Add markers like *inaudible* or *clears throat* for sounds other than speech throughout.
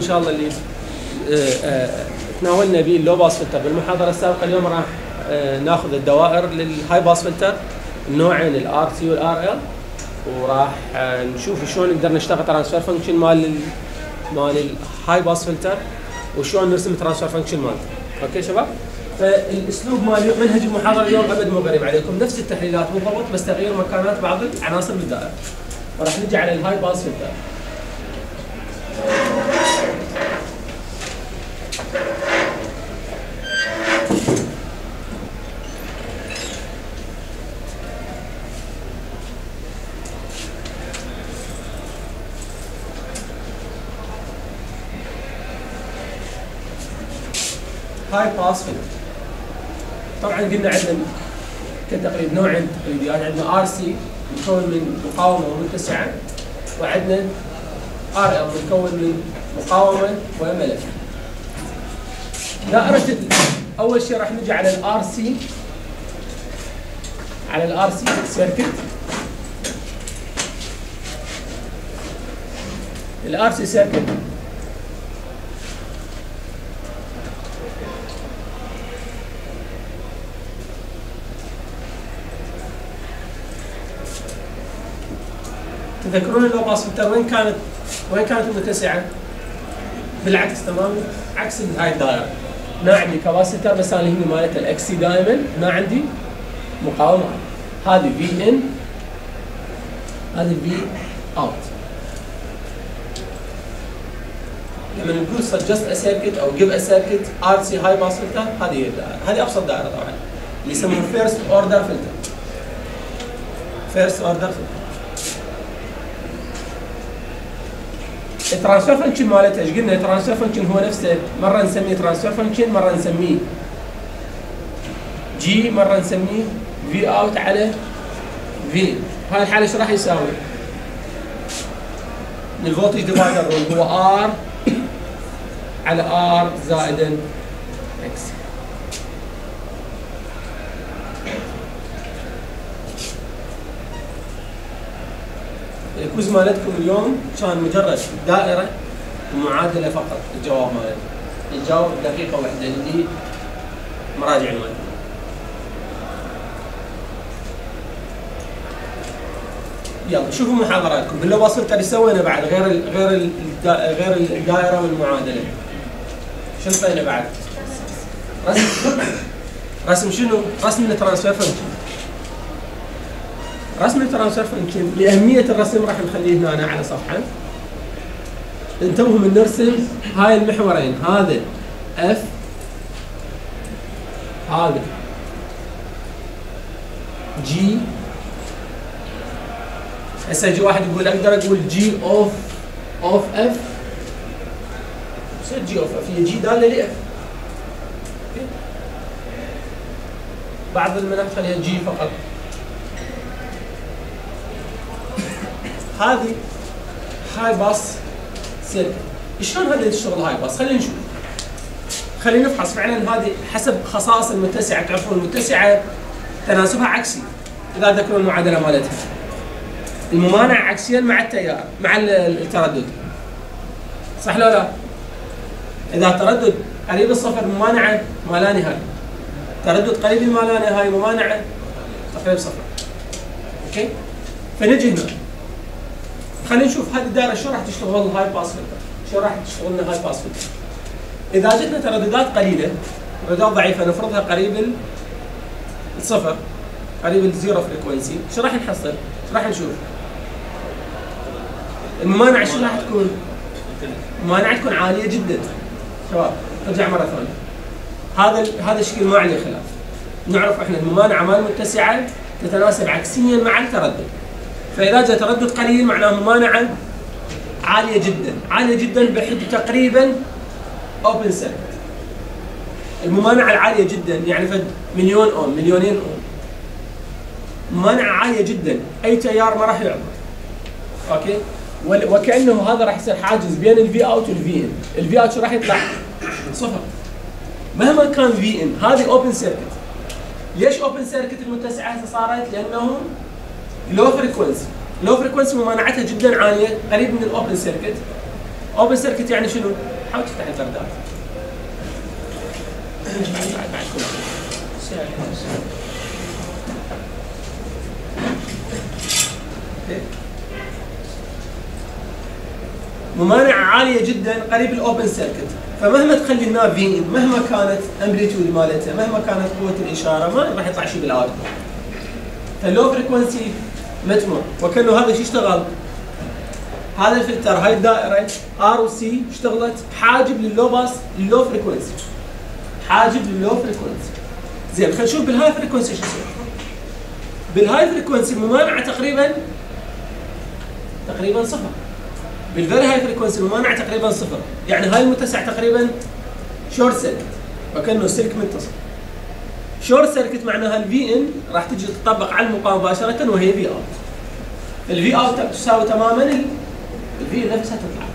ان شاء الله اللي آه، آه، تناولنا به ال low pass filter. بالمحاضرة السابقة اليوم راح آه، ناخذ الدوائر لل high pass filter النوعين ال RC وال RL وراح نشوف شلون نقدر نشتغل transfer function مال ال- مال ال high pass filter وشلون نرسم transfer function مالته. okay شباب؟ فالأسلوب مال منهج المحاضرة اليوم أبد مو غريب عليكم. نفس التحليلات بالضبط بس تغيير مكانات بعض العناصر بالدائرة. وراح نجي على ال high pass filter. high pass filter طبعا قلنا عندنا كتقريب نوعين تقريبيات عندنا RC مكون من مقاومة متسعه وعندنا RL مكون من مقاومة وملف. دائرة ال- أول شيء راح نجي على ال RC. على ال RC circuit ال RC circuit تذكرون ال low pass filter وين كانت وين كانت متسعه؟ بالعكس تماما. عكس هاي الدائرة. ما عندي capacitor بس أنا هنا مالت ال XC دائما. ما عندي مقاومة. هذه V in هذه V out لما نقول suggest a circuit أو give a circuit RC high pass filter هذه هي الدائرة. هذه أبسط دائرة طبعا. اللي يسمونه first order filter. first order filter. ال transfer function مالته إيش قلنا؟ ال transfer function هو نفسه مرة نسميه transfer function مرة نسميه G مرة نسميه V out على V هاي الحالة إيش راح يساوي؟ ال voltage divider هو R على R زائدا X ال quiz مالتكم اليوم كان مجرد دائرة ومعادلة فقط الجواب مالتكم الجواب دقيقة واحدة اللي مراجع مالتكم يلا شوفوا محاضراتكم. باللو وصلت اللي سوينا بعد غير ال غير ال غير الدائرة والمعادلة. شو سوينا بعد؟ رسم. رسم شنو؟ رسم ال transfer function رسم ال transfer function لأهمية الرسم راح نخليه هنا على صفحة. انتبهوا من نرسم هاي المحورين هذا F هذا G هسه يجي واحد يقول أقدر أقول G of of F يصير G of F هي G دالة ل F بعض المناطق خليها G فقط. هذه high pass circuit شلون هذا يشتغل high pass خلينا نشوف. خلينا نفحص. فعلا هذه حسب خصائص المتسعة تعرفون المتسعة تناسبها عكسي إذا تذكرون المعادلة مالتها. الممانعة عكسيا مع التيار مع ال- التردد. صح لو لا؟ إذا تردد قريب الصفر ممانعة ما لا نهاية. تردد قريب ما لا نهاية ممانعة تقريب صفر. okay؟ فنجي هنا. خلينا نشوف هذه الدائرة شو راح تشتغل high pass شو راح تشتغل لنا high pass إذا جتنا ترددات قليلة ترددات ضعيفة نفرضها قريب ال- الصفر قريب ال zero frequency شو راح نحصل؟ شو راح نشوف؟ الممانعة شو راح تكون؟ الممانعة تكون عالية جدا. شباب ارجع مره ثانية هذا هذا الشكل ما عليه خلاف. نعرف إحنا الممانعة مال متسعة تتناسب عكسيا مع التردد. فإذا جاء تردد قليل معناه ممانعة عالية جدا عالية جدا بحد تقريبا open circuit الممانعة العالية جدا يعني فد مليون اوم مليونين اوم ممانعة عالية جدا أي تيار ما راح يعبر. okay؟ وكأنه هذا راح يصير حاجز بين ال V out وال V in ال V out راح يطلع صفر. مهما كان V in هذه open circuit ليش open circuit المتسعة صارت؟ لأنه low frequency low frequency ممانعتها جدا عالية قريب من ال open circuit open circuit يعني شنو؟ حاول تفتح كل ممانعة عالية جدا قريب ال open circuit فمهما تخلي هنا V in مهما كانت amplitude مالتها مهما كانت قوة الإشارة ما راح يطلع شيء بال output فال low frequency مجموع وكأنه هذا شو اشتغل؟ هذا الفلتر هاي الدائرة R و C اشتغلت حاجب لل low pass لل low frequency. حاجب لل low frequency. زين خلينا نشوف بال high frequency شو يصير. بال high frequency الممانعة تقريبا تقريبا صفر. بال very high frequency الممانعة تقريبا صفر. يعني هاي المتسع تقريبا short circuit وكأنه سلك متصل. short circuit معناها ال V in راح تجي تطبق على المقاومة مباشرة وهي V out ال V out تساوي تماما ال V نفسها تطلع.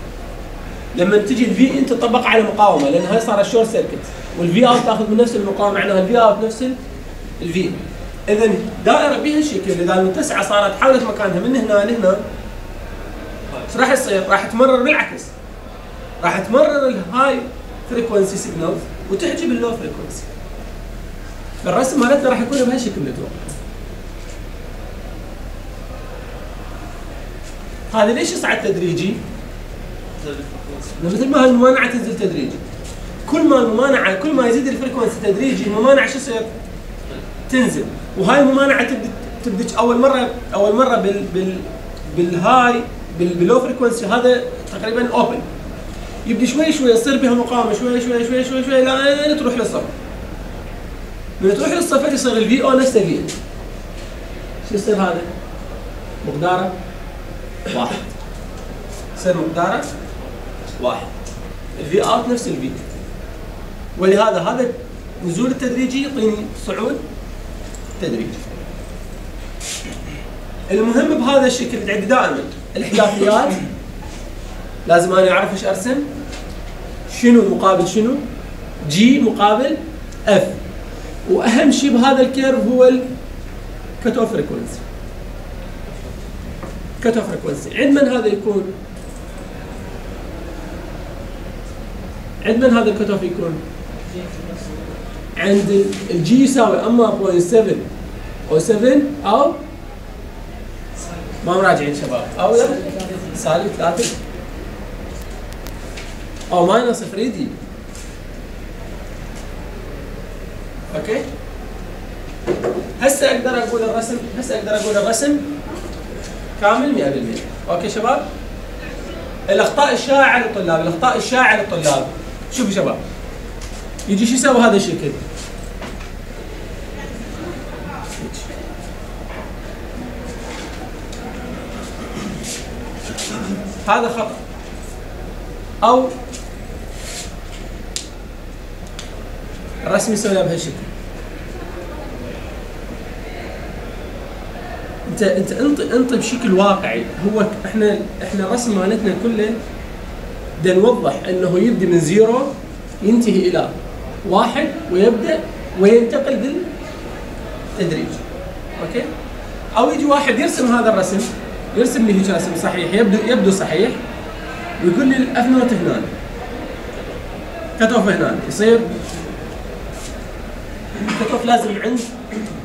لما تجي ال V in تطبق على مقاومة لأن هاي صارت short circuit. وال V out تاخذ من نفس المقاومة معناها ال V out نفس ال V اذا دائرة بهالشكل إذا المتسعة صارت حولت مكانها من هنا لهنا إيش راح يصير؟ راح تمرر بالعكس. راح تمرر ال high frequency signals وتحجب ال low frequency الرسم مالتنا راح يكون بهالشكل نتوقع هذا ليش يصعد تدريجي؟ مثل ما الممانعة تنزل تدريجي. كل ما الممانعه كل ما يزيد ال frequency تدريجي الممانعة شو يصير؟ تنزل. وهاي الممانعة تبدا أول مره أول مرة بال بال بال high بال low frequency هذا تقريبا open يبدأ شوي شوي يصير بها مقاومة شوي شوي شوي شوي شوي لين تروح للصفر. من تروح للصفر يصير الفي أو نفسه في شو يصير هذا؟ مقدارة؟ واحد. يصير مقدارة؟ واحد. ال V out نفس ال V ولهذا هذا نزول التدريجي يعطيني صعود تدريجي المهم بهذا الشكل عندي دائما الاحداثيات. لازم أنا أعرف إيش أرسم. شنو مقابل شنو؟ G مقابل F وأهم شيء بهذا ال curve هو ال cut off frequency cut off frequency عند من هذا يكون؟ عند من هذا ال cut off يكون؟ عند ال G يساوي. أما 0.7 أو 7 أو ما مراجعين شباب. أو لا. سالب 3 أو minus 3 dB okay؟ هسه أقدر أقول الرسم؟ هسه أقدر أقول الرسم؟ كامل 100% أوكي شباب؟ الأخطاء الشائعة للطلاب الأخطاء الشائعة للطلاب. شوفوا شباب. يجي شو يسوي هذا الشكل هذا خطأ. أو الرسم يسويها بهالشكل انت انت انط انط بشكل واقعي. هو إحنا إحنا الرسم مالتنا كله بدنا نوضح انه يبدا من zero ينتهي إلى واحد ويبدأ وينتقل بالتدريج. okay؟ أو يجي واحد يرسم هذا الرسم يرسم لي هيك رسم صحيح يبدو يبدو صحيح ويقول لي ال F naught هنا. cut off هنا. يصير cut off لازم عند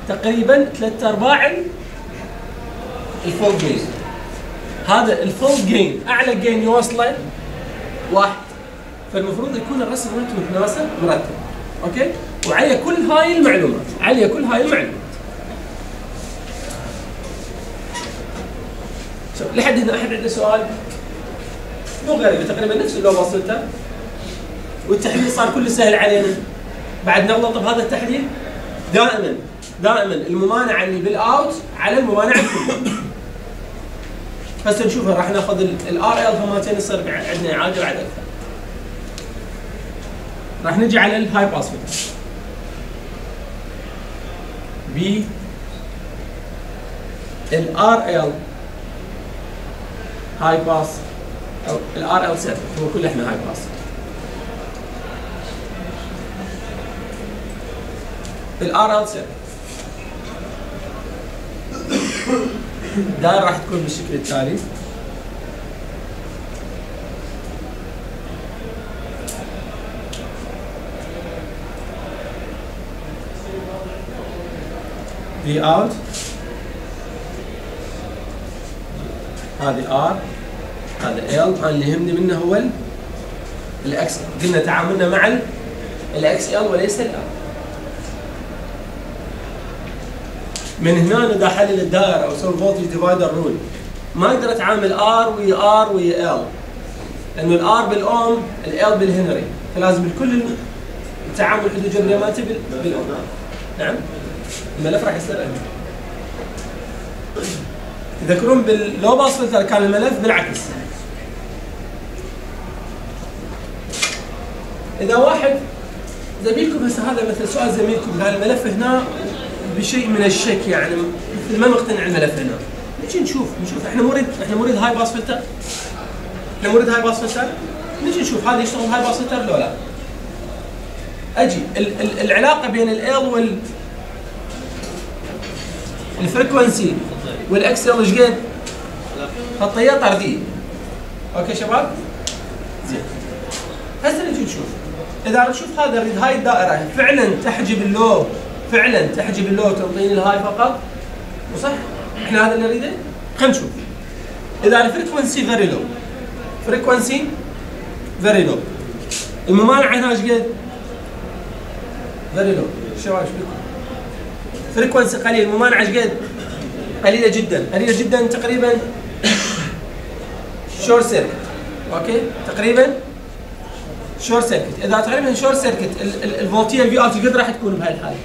تقريبا ثلاث ارباع ال full gain هذا ال full gain أعلى gain يوصله واحد. فالمفروض يكون الرسم مالته متناسب مرتب okay؟ وعليه كل هاي المعلومات عليه كل هاي المعلومات. لحد هنا احد عنده سؤال. مو غريب تقريبا نفس اللي وصلته. والتحليل صار كله سهل علينا. بعد نغلط بهذا التحليل. دائما دائما الممانعة اللي بالاوت على الممانعة الكليه هسه نشوفها راح ناخذ ال RL همتين يصير عندنا إعادة بعد أكثر. راح نجي على ال high pass بي ال RL high pass أو ال RL سيت هو كله إحنا high pass ال RL دائما راح تكون بالشكل التالي. V out هذه R. هذا L. أنا اللي يهمني منه هو ال X قلنا تعاملنا مع ال XL وليس ال R. من هنا اذا حلل الدائره أو أسوي voltage divider rule ما أقدر أتعامل R ويا R ويا L لأنه ال R بالاوم L بالهنري. فلازم الكل التعامل حدود جبريه مالتي بالاوم نعم؟ الملف راح يصير تذكرون بال low pass filter كان الملف بالعكس. إذا واحد زميلكم هسه هذا مثل سؤال زميلكم قال الملف هنا بشيء من الشك يعني مثل ما مقتنع الملف هنا نجي نشوف نشوف. إحنا نريد إحنا نريد high pass filter؟ إحنا نريد high pass filter؟ نجي نشوف هذا يشتغل high pass filter لو لا. أجي ال ال العلاقة بين ال وال ال frequency وال XL إيش قد؟ خطيه طرديه أوكي شباب؟ زين. هسه نجي نشوف. إذا نشوف هذا هاي الدائرة فعلا تحجب ال low فعلا تحجب ال low تنطيني ال high فقط؟ وصح؟ إحنا هذا اللي نريده؟ خلينا نشوف. إذا ال frequency very low frequency very low الممانعه هنا إيش قد؟ very low إيش بكم؟ frequency قليل. الممانعه إيش قد؟ قليلة جدا. قليلة جدا تقريبا short circuit okay؟ تقريبا short circuit إذا تقريبا short circuit الفولتية ال V out قد راح تكون بهاي الحالة.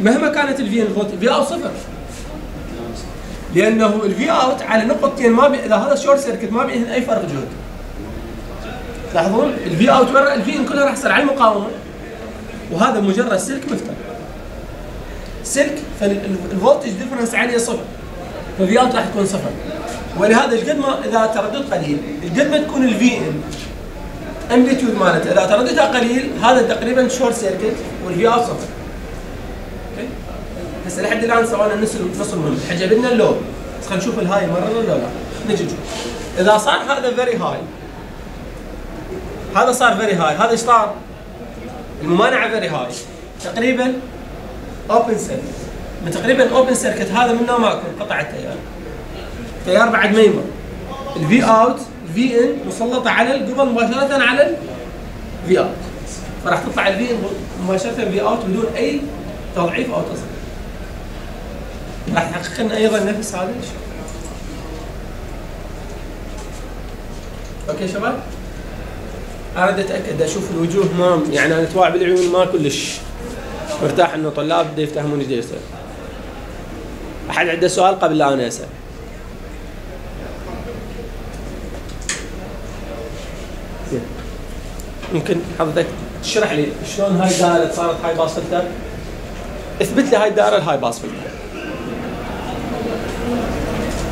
مهما كانت ال V in ال V out صفر. لأنه ال V out على نقطتين ما بي... إذا هذا short circuit ما بيهن أي فرق جهد تلاحظون ال V out برا ال V in كلها راح تصير على المقاومة. وهذا مجرد سلك مفتر سلك فال voltage difference عليه صفر. فال V out راح تكون صفر. ولهذا قد ما إذا تردد قليل قد ما تكون ال V in amplitude مالته. إذا ترددها قليل هذا تقريبا short circuit وال V out صفر. هسه لحد الآن سوينا نص نص المهم حجبنا ال low بس خلينا نشوف ال high مرة ولا لا؟ نجي نشوف. إذا صار هذا very high هذا صار very high هذا إيش صار؟ الممانعة very high تقريبا open circuit تقريبا open circuit هذا منه ماكو. قطع التيار. التيار بعد ما يمر. ال V out ال V in مسلطة على قبل مباشرة على ال V out فراح تطلع ال V in مباشرة V out بدون أي تضعيف أو تصغير راح يحقق لنا أيضا نفس هذا الشيء. okay شباب؟ أريد أتأكد أشوف الوجوه ما يعني أنا اتواع بالعيون ما كلش مرتاح إنه طلاب بده يفتهمون إيش يصير أحد عنده سؤال قبل لا أنا أسأل. ممكن حضرتك تشرح لي شلون هاي الدائره صارت high pass filter؟ اثبت لي هاي الدائرة ال high pass filter.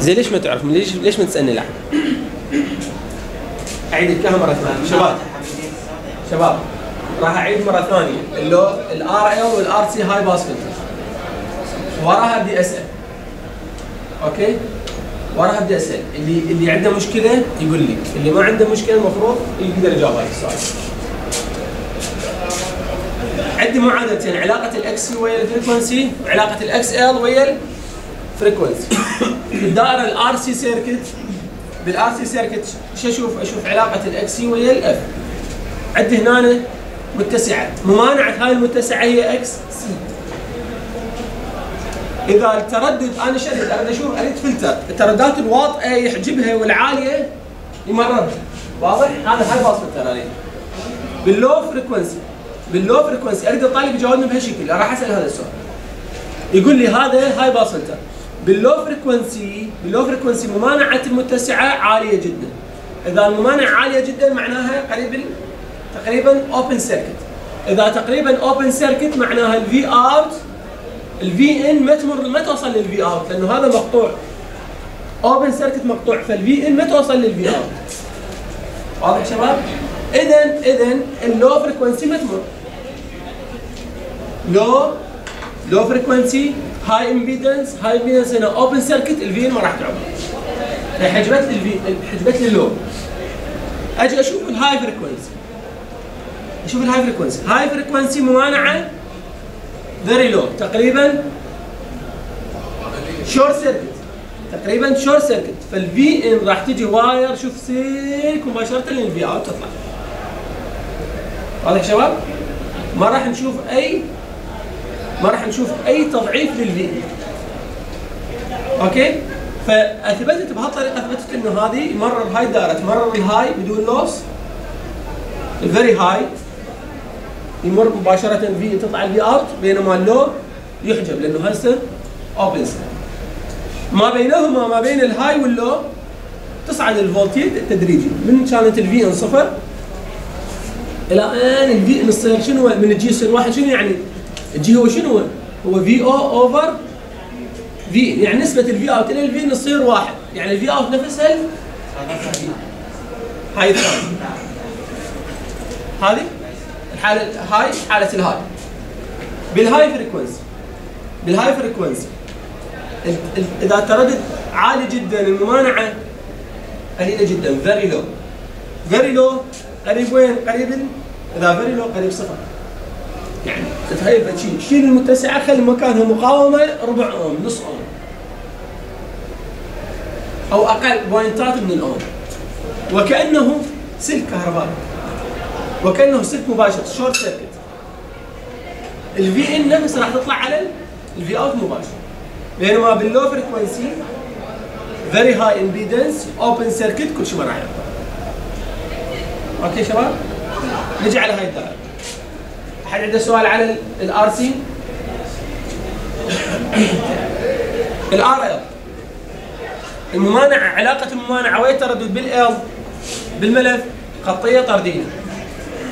زين ليش ما تعرف؟ ليش ليش ما تسألني لحظه أعيد الكلام مرة ثانية. شباب. شباب راح أعيد مرة ثانية. ال low ال RL وال RC high pass filter وراها بدي اسال okay؟ وراها بدي اسال اللي اللي عنده مشكلة يقول لي. اللي ما عنده مشكلة المفروض يقدر يجاوب هاي السؤال عندي معادلتين علاقة ال X ويا ال frequency وعلاقه ال XL ويا ال frequency بالدائره ال RC circuit بال RC circuit شو أشوف؟ أشوف علاقة ال XC ويا ال F عندي هنا متسعة. ممانعة هاي المتسعة هي XC إذا التردد أنا شريت أريد؟ أشوف أريد فلتر. الترددات الواطئة يحجبها والعالية يمررها واضح؟ هذا high pass filter بال low frequency بال low frequency أريد الطالب يجاوبني بهالشكل. راح أسأل هذا السؤال. يقول لي هذا high pass filter. بال low frequency بال low frequency ممانعة المتسعه عالية جدا. إذا الممانعة عالية جدا معناها قريب تقريبا open circuit إذا تقريبا open circuit معناها ال V out ال V in ما تمر ما توصل لل V out لأنه هذا مقطوع. open circuit مقطوع فال V in ما توصل لل V out واضح شباب؟ اذا اذا ال low frequency ما تمر. low low frequency high impedance high impedance هنا open circuit ال V ما راح تعمل حجبت لي ال V حجبت لي ال low أجي أشوف ال high frequency أشوف ال high frequency high frequency ممانعه very low تقريبا short circuit تقريبا short circuit فال V in راح تجي wire شوف سلك مباشرة لل V out تطلع. واضح شباب؟ ما راح نشوف أي ما راح نشوف أي تضعيف لل V okay؟ فأثبتت بهالطريقه أثبتت إنه هذه يمرر هاي الدائرة تمرر ال high بدون loss ال very high يمر مباشرة في تطلع ال V out بينما ال low يحجب لأنه هسه open ما بينهما ما بين ال high وال low تصعد ال voltage تدريجي من كانت ال V in صفر؟ إلى آن ال V in تصير شنو؟ من ال G يصير واحد. شنو يعني؟ ال G هو شنو؟ هو V out over V يعني نسبة ال V out إلى ال V تصير واحد. يعني ال V out نفسها هاي هذه الحالة هاي حالة ال high بال high frequency بال high frequency إذا التردد عالي جدا الممانعة قليلة جدا very low very low قريب وين؟ قريب إذا very low قريب صفر. يعني تتخيل شيل شيل المتسعة خلي مكانها مقاومة ربع أوم نص أوم. أو أقل بوينتات من الأوم. وكأنه سلك كهربائي. وكأنه سلك مباشر short circuit ال V in نفسه راح تطلع على ال V out مباشر. بينما بال low frequency very high impedance open circuit كل شيء ما راح يطلع okay شباب؟ نجي على هاي الدائرة. احد عنده سؤال على ال RC ال RL *coughs* الممانعة علاقة الممانعة وين التردد بالال بالملف خطيه طرديه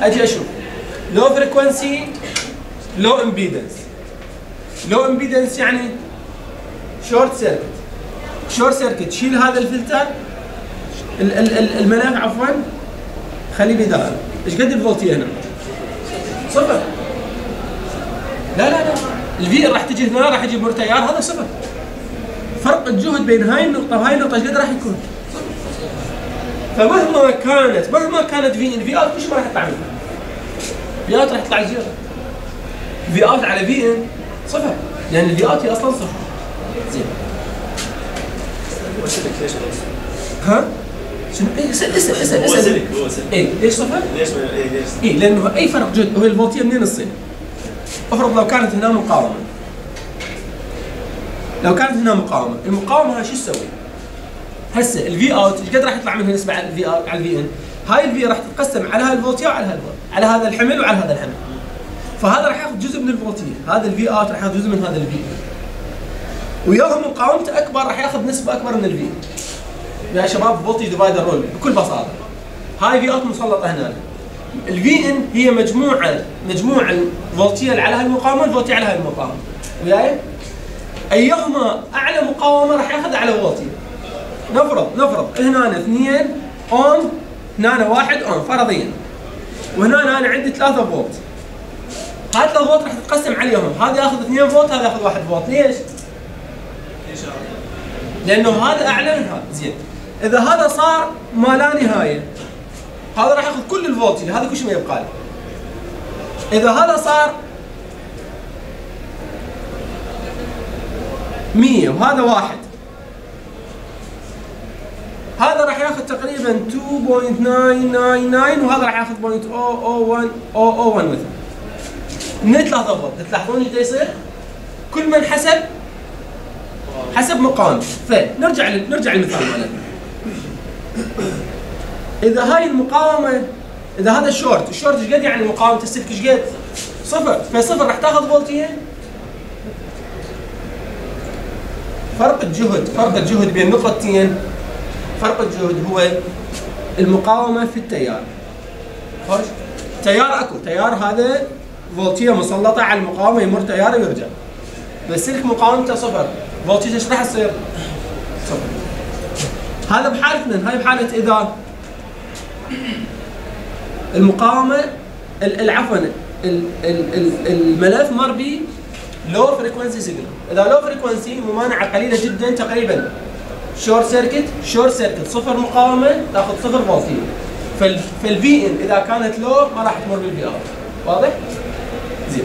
أجي أشوف. low frequency low impedance low impedance يعني short circuit short circuit شيل هذا الفلتر. الملف عفوا. خليه بدائره إيش قد الفولتيه هنا؟ صفر لا لا لا. ال V راح تجي هنا راح يجي تيار هذا صفر فرق الجهد بين هاي النقطة وهاي النقطة إيش قد راح يكون؟ فمهما كانت مهما كانت V in V out ما راح يطلع منها. V out راح يطلع zero V out على V in صفر. لأن ال V out هي أصلا صفر. زين. ها؟ شنو؟ اي اسأل اسأل اسأل هو سلك هو سلك اي ليش صفر؟ ليش ما إيه ليش؟ اي لأنه أي فرق جهد هو الفولتية منين تصير؟ افرض لو كانت هنا مقاومة لو كانت هنا مقاومة، المقاومة هاي شو تسوي؟ هسه ال V out إيش قد راح يطلع منها نسبة على ال V out على ال V in؟ هاي ال V راح تتقسم على هاي الفولتية وعلى هاي على هذا الحمل وعلى هذا الحمل. فهذا راح ياخذ جزء من الفولتية، هذا ال V out راح ياخذ جزء من هذا ال V وياهم مقاومته أكبر راح ياخذ نسبة أكبر من ال V. يا شباب voltage divider rule بكل بساطة. هاي V out مسلطة هنا. ال V in هي مجموعة مجموعه الفولتيه اللي على هاي المقاومة الفولتيه على هاي المقاومة. وياي؟ أيهما أعلى مقاومة راح يأخذ اعلى فولتيه. نفرض نفرض هنا 2 اوم هنا 1 اوم فرضيا. وهنا أنا عندي 3 فولت. هاي 3 فولت راح تتقسم عليهم، هذا ياخذ 2 فولت هذا ياخذ 1 فولت، ليش؟ لأنه هذا أعلى من هذا، زين. إذا هذا صار ما لا نهاية هذا راح ياخذ كل الفولتج هذا كل شيء ما يبقى له. إذا هذا صار 100 وهذا واحد هذا راح ياخذ تقريبا 2.999 وهذا راح ياخذ 0.001 001 مثلا. من ثلاثة فولت تلاحظون إيش يصير؟ كل من حسب حسب مقام فنرجع لل- نرجع للمثال مالنا إذا هاي المقاومة إذا هذا ال short ال short إيش قد يعني مقاومه السلك إيش قد؟ صفر. فصفر راح تاخذ فولتين فرق الجهد فرق الجهد بين نقطتين. فرق الجهد هو المقاومة في التيار. خوش تيار أكو. تيار هذا فولتيه مسلطة على المقاومة يمر تيار ويرجع. بس سلك مقاومته صفر. فولتيه إيش راح تصير؟ هذا بحالة من هاي بحالة إذا المقاومة ال- ال- عفوا ال- ال- ال- الملف مر بي low frequency signal إذا low frequency ممانعة قليلة جدا تقريبا. short circuit short circuit صفر مقاومة تأخذ صفر فولتية فال فال V in إذا كانت low ما راح تمر بال VR واضح؟ زين.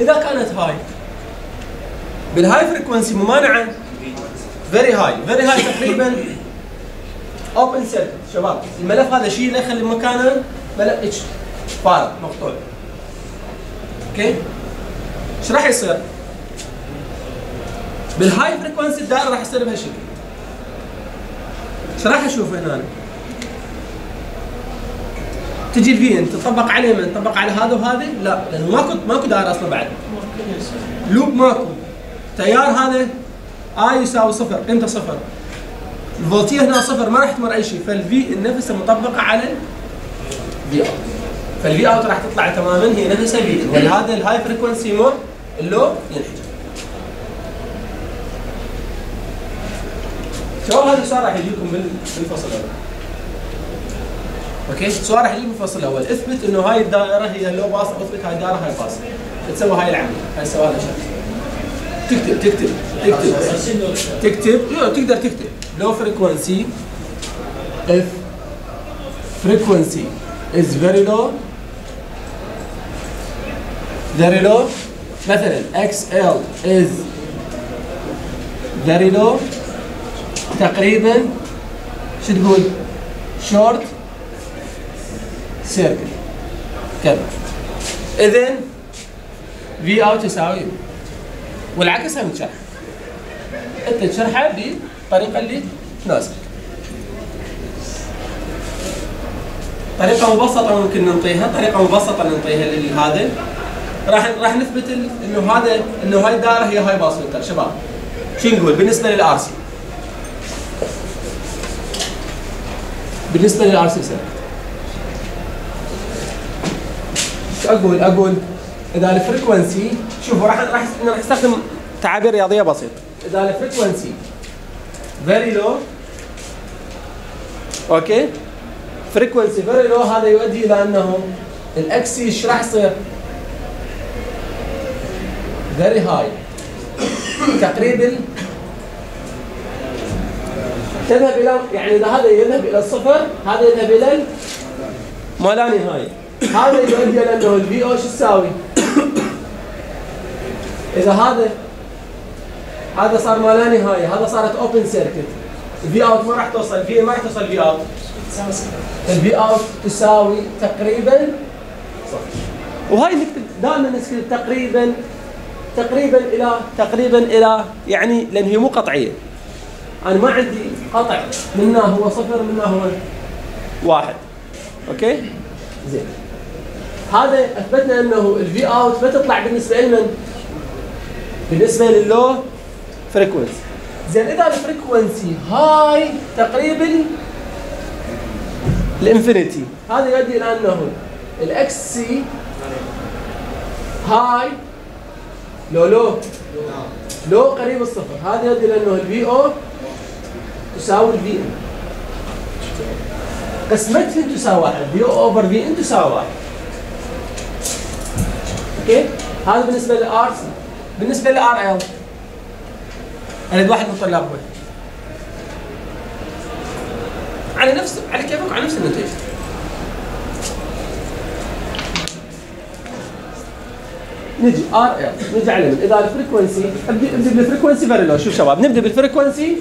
إذا كانت هاي بال high frequency ممانعة very high very high تقريبا. open circuit شباب الملف هذا شيله خلي مكانه. ملف اتش فارغ مقطوع. okay إيش راح يصير؟ بال high frequency الدائرة راح يصير بهالشكل. إيش راح أشوف هنا؟ أنا؟ تجي ال V in تطبق عليه من تطبق على هذا وهذا لا لأنه ماكو ماكو دائرة أصلا بعد. loop ماكو. تيار هذا I يساوي صفر. قيمته صفر؟ الفولتية هنا صفر. ما راح تمر أي شيء. فال V نفسها مطبقه على ال V out فال V out راح تطلع تماما. هي نفسها V ولهذا ال high frequency يمر وال low ينحجز. شباب هذا السؤال راح يجيكم بالفصل الأول. okay؟ السؤال راح يجيكم بالفصل الأول. إثبت إنه هاي الدائرة هي low pass إثبت هاي الدائرة high pass تسوي هاي العملية. هاي سؤال شكل تكتب تكتب تكتب. تكتب؟ تقدر تكتب. low frequency if frequency is very low. very low. مثلا XL is very low. تقريبا شو تقول؟ short circuit. كذا اذا في out يساوي والعكس هم تشرح أنت تشرحها بالطريقة اللي تناسبك طريقة مبسطة ممكن ننطيها طريقة مبسطة ننطيها لهذا راح راح نثبت إنه هذا إنه هاي الدائرة هي high pass filter. شباب شو نقول؟ بالنسبة لل RC بالنسبة لل RC شو أقول؟ أقول إذا ال frequency شوفوا راح راح نستخدم تعابير رياضية بسيطه إذا ال frequency very low okay frequency very low هذا يؤدي إلى أنه ال XC إيش راح يصير؟ very high تقريبا تذهب إلى يعني إذا هذا يذهب إلى الصفر هذا يذهب إلى ما لا نهاية هذا يؤدي إلى أنه ال VO شو تساوي؟ إذا هذا هذا صار ما لا نهاية هذا صارت open circuit ال V out ما راح توصل V ما راح توصل V out ال V out تساوي تقريبا صفر وهاي نكتب دائما نكتب تقريبا تقريبا إلى تقريبا إلى يعني لأن هي مو قطعية. أنا ما عندي قطع. منا هو صفر منا هو واحد. okay؟ زين. هذا أثبتنا أنه ال V out ما تطلع بالنسبة لمن بالنسبة لل low frequency زين إذا ال frequency high تقريبا ال infinity. هذا يؤدي إلى أنه الاكس سي هاي لو لو لو قريب الصفر. هذا يؤدي إلى أنه ال VO تساوي ال V in قسمتهم تساوي واحد. VO over V in تساوي واحد. okay؟ هذا بالنسبة لل RC بالنسبة لل RL أريد واحد من طلابكم على نفس على كيفك على نفس النتيجة. نجي RL نجي على إذا ال frequency أبدي بال frequency very low شوف شباب نبدأ بال frequency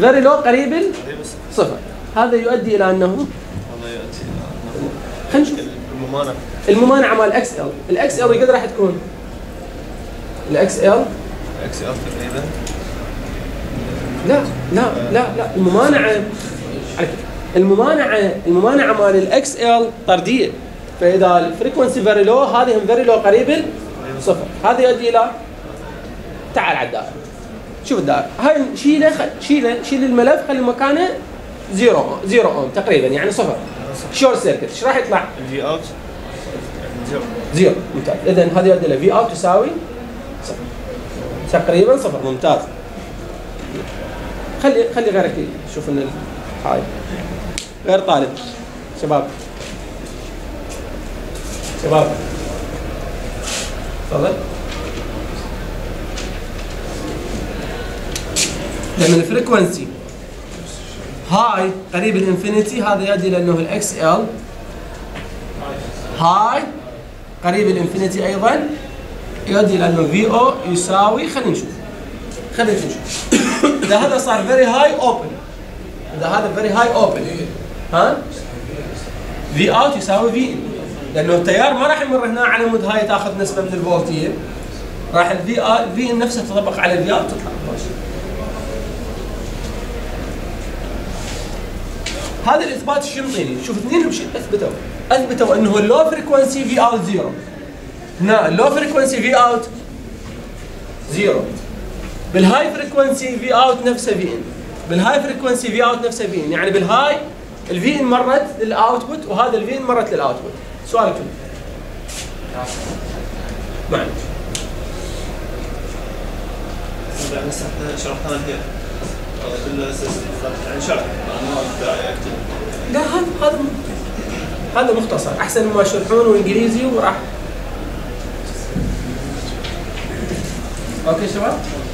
very low قريب صفر. هذا يؤدي إلى أنه هذا ياتي خلينا نشوف. الممانعه الممانعه مال XL. ال XL قد راح تكون ال XL؟ XR تقريبا. لا لا لا لا الممانعة الممانعة الممانعة مال ال XL طردية. فإذا ال frequency very low هذه هم very low قريب صفر. هذا يؤدي إلى تعال على الدائرة. شوف الدائرة. هاي شيلة شيلة شيل الملف خلي مكانه zero zero أوم تقريبا يعني صفر. short circuit إيش راح يطلع؟ ال V out zero. zero ممتاز. اذا هذا يؤدي إلى V out تساوي تقريبا صفر. ممتاز. خلي خلي غيرك يشوف إن ال- هاي. غير طالب. شباب. شباب. تفضل. لما ال frequency high قريب ال infinity هذا يؤدي إلى إنه ال XL high قريب ال infinity أيضا يؤدي إلى أنه VO يساوي خلينا نشوف. خلينا نشوف. إذا هذا صار very high open إذا هذا very high open ها؟ V out يساوي V in لأنه التيار ما راح يمر هنا على مود هاي تأخذ نسبة من الفولتية. راح ال V V in نفسها تطبق على ال V out تطلع هذا الإثبات شو يعطيني؟ شوف اثنين أثبتوا. أثبتوا إنه ال low frequency V out zero هنا ال low frequency V out zero بال high frequency V out نفسه V in بال high frequency V out نفسه V in يعني بال high ال V in مرت لل output وهذا ال V in مرت لل output سؤالكم حتى شرحتها كيف هذا أساس يعني شرح أنا ما داعي اكتب لا هذا هذا هذا مختصر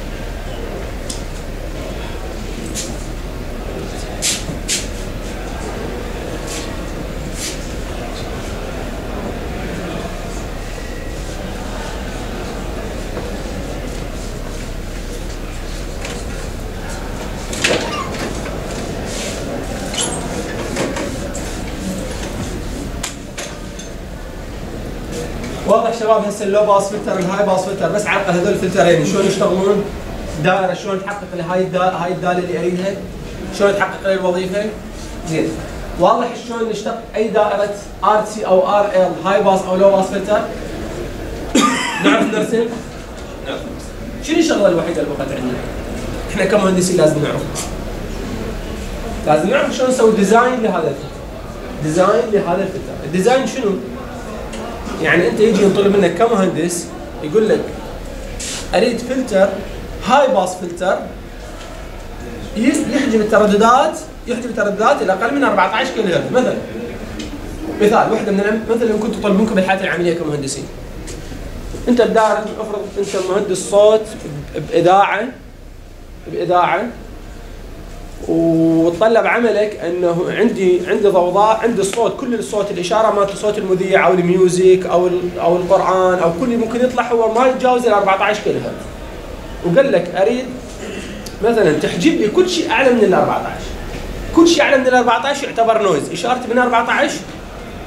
احسن مما يشرحونه انجليزي وراح أوكي شباب هسه ال low pass filter ال high pass filter بس على هذول الفلترين شلون يشتغلون؟ دائرة شلون تحقق هاي هاي الدالة اللي أريدها؟ شلون تحقق لي الوظيفة؟ زين. واضح شلون نشتق أي دائرة RC أو RL high pass أو low pass filter *coughs* نعرف نرسم نعم شنو الشغلة الوحيدة اللي بقت عندنا؟ إحنا كمهندسين لازم نعرف. لازم نعرف شلون نسوي design لهذا الفلتر design لهذا الفلتر ال design شنو؟ يعني انت يجي يطلب منك كمهندس يقول لك أريد فلتر high pass filter ي- يحجب الترددات يحجب الترددات إلى أقل من 14 كيلو هرتز. مثلا مثال واحدة من مثلا كنت تطلب منكم بالحياة العملية كمهندسين. أنت بدائره أفرض أنت مهندس صوت باذاعه بإذاعة وتطلب عملك انه عندي عندي ضوضاء عندي الصوت كل الصوت الإشارة مالت صوت المذيع أو ال music أو أو القرآن أو كل اللي ممكن يطلع هو ما يتجاوز ال 14 كيلو هرتز وقال لك أريد مثلا تحجب لي كل شيء أعلى من ال 14 كل شيء أعلى من ال 14 يعتبر noise إشارتي من 14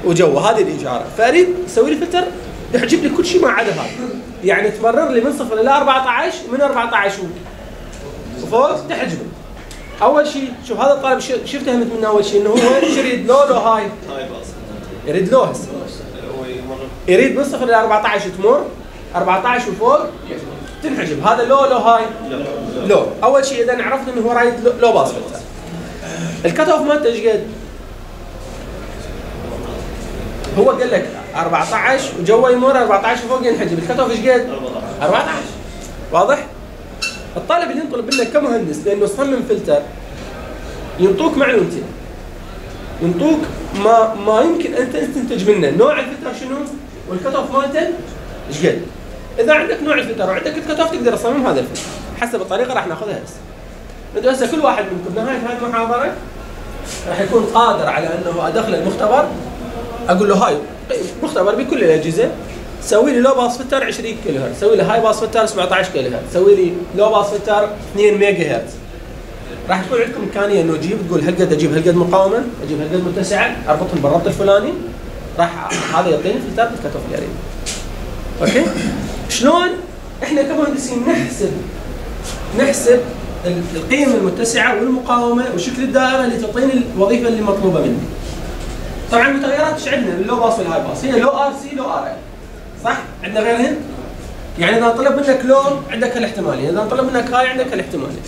وجوا هذه الاشاره فأريد تسوي لي فلتر يحجب لي كل شيء ما عدا هذا. يعني تمرر لي من صفر إلى 14 من 14 و- وفوق تحجبه. أول شيء شوف هذا الطالب شو فهمت منه أول شيء إنه هو شو يريد؟ low لو high. يريد low هسه يريد من صفر إلى 14 تمر 14 وفوق تنحجب. هذا low لو high. low. أول شيء إذا عرفت إنه هو رايد low- pass ال cut off مالته إيش قد؟ هو قال لك 14 وجوا يمر 14 وفوق ينحجب. ال cut off إيش قد؟ 14 واضح؟ الطالب اللي ينطلب منك كمهندس لأنه صمم فلتر ينطوك معلومتين ينطوك ما ما يمكن أن تستنتج منه. نوع الفلتر شنو؟ وال cut off مالته؟ إيش قد إذا عندك نوع الفلتر وعندك ال cut off تقدر تصمم هذا الفلتر. حسب الطريقة راح ناخذها هسه. أنتوا هسه كل واحد منكم نهاية هذه المحاضره راح يكون قادر على أنه ادخل المختبر أقول له هاي مختبر بكل الأجهزة. سوي لي low pass filter 20 كيلو هرتز سوي لي high pass filter 17 كيلو هرتز سوي لي low pass filter 2 ميجا هرتز راح تكون عندكم إمكانية إنه أجيب تقول هالقد أجيب هالقد مقاومة؟ أجيب هالقد متسعه أربطهم بالربط الفلاني. راح *clears throat* هذا يعطيني فلتر اللي اريد OK؟ شلون إحنا كمهندسين نحسب نحسب ال- القيم المتسعة والمقاومة وشكل الدائرة اللي تعطيني الوظيفة اللي مطلوبة مني. طبعا المتغيرات إيش عندنا؟ ال low pass وال high pass هي لو RC لو RL. صح؟ عندنا غيرهن يعني إذا طلب منك low عندك هالاحتماليه إذا طلب منك high عندك هالاحتماليه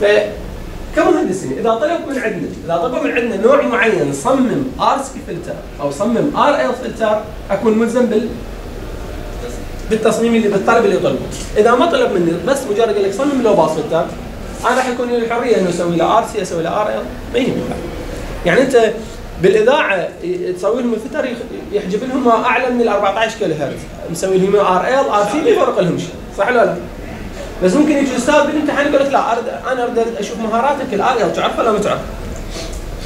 فكمهندسين إذا طلب من عندنا إذا طلب من عندنا نوع معين نصمم RC filter أو صمم RL filter أكون ملزم بال بالتصميم اللي بالطلب اللي يطلبه. إذا ما طلب مني بس مجرد قال لك صمم low pass filter أنا راح يكون لي الحرية إنه أسوي له RC أسوي له RL ما يهمني يعني أنت بالإذاعة تسوي لهم الفلتر يخ- يحجب لهم ما أعلى من ال 14 كيلو هرتز مسوي لهم RL RC ما يفرق لهم شيء صح ولا لا؟ بس ممكن يجي أستاذ بالامتحان يقول لك لا أرد أنا اريد أشوف مهاراتك ال RL تعرفها ولا ما تعرفها؟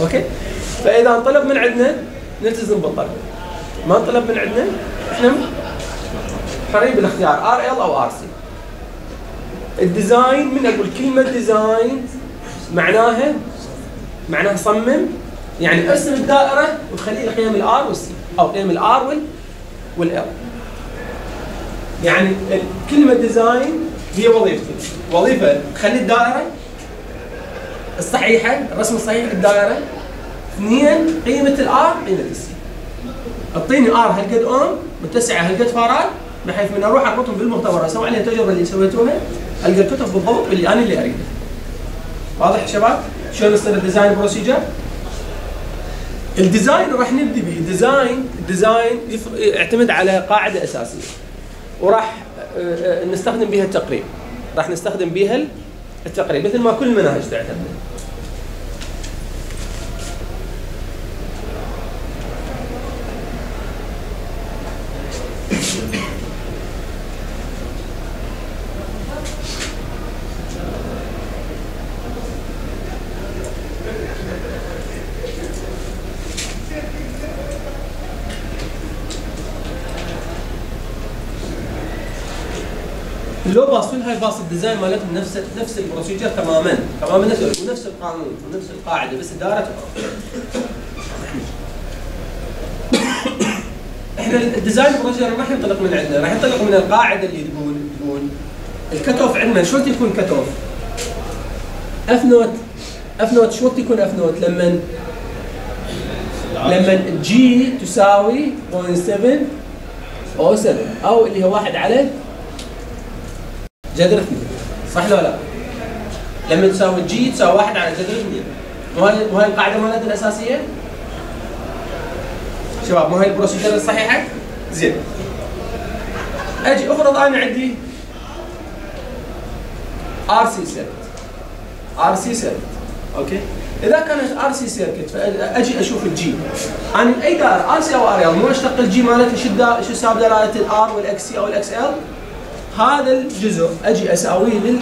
OK؟ فإذا انطلب من عندنا نلتزم بالطلب ما انطلب من عندنا إحنا حريه بالاختيار RL أو RC ال design من أقول كلمة design معناها معناها صمم يعني ارسم الدائرة وخلي لي قيم ال R وال C أو قيم ال R وال وال L يعني كلمة design هي وظيفتي وظيفة تخلي الدائرة الصحيحة الرسم الصحيح للدائرة اثنين قيمة ال R قيمة ال C اعطيني R هالقد اوم متسعة هالقد فاراد بحيث من أروح أربطهم بالمختبر أسوي عليها التجربه اللي سويتوها ألقى ال cut off بالضبط باللي أنا اللي أريده. واضح يا شباب؟ شلون يصير ال design procedure؟ ال design راح نبدي به، design ال design يعتمد على قاعدة أساسية. وراح آه، آه، نستخدم بها التقريب. راح نستخدم بها التقريب مثل ما كل المناهج تعتمد. ال low pass وال high pass ال design مالتهم نفس نفس ال procedure تماما. تماما نفس ونفس القانون ونفس القاعدة بس الدائره إحنا ال design procedure ما راح ينطلق من عندنا راح ينطلق من القاعدة اللي تقول تقول ال cut off عندنا شو يكون cut off؟ f naught f naught شو يكون f naught لما لما G تساوي 0.7 أو 7 أو اللي هو واحد على جذر اثنين. صح ولا لا؟ لما تساوي G تساوي واحد على جذر اثنين مو هاي مو هاي القاعدة مالتنا الأساسية؟ شباب مو هاي ال procedure الصحيحة؟ زين. أجي افرض أنا عندي. RC circuit RC circuit OK؟ إذا كانت RC circuit فاجي أشوف ال G أنا اي دائره RC أو RL مو أشتق ال G مالتي شو شو يساوي دلالة ال R وال XC أو ال XL هذا الجزء أجي أساويه لل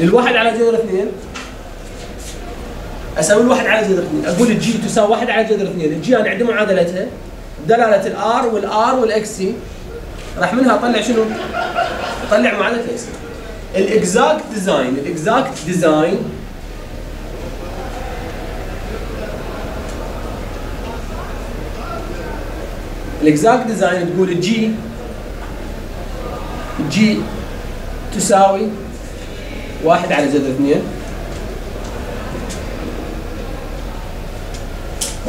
للواحد على جذر اثنين. أسوي الواحد على جذر اثنين. أقول ال G تساوي واحد على جذر اثنين. ال G أنا عندي معادلتها. دلالة الار والار والاكس سي راح منها أطلع شنو؟ أطلع معادلة ال ex ال exact design ال exact design ال exact design تقول ال G G تساوي واحد على جذر اثنين.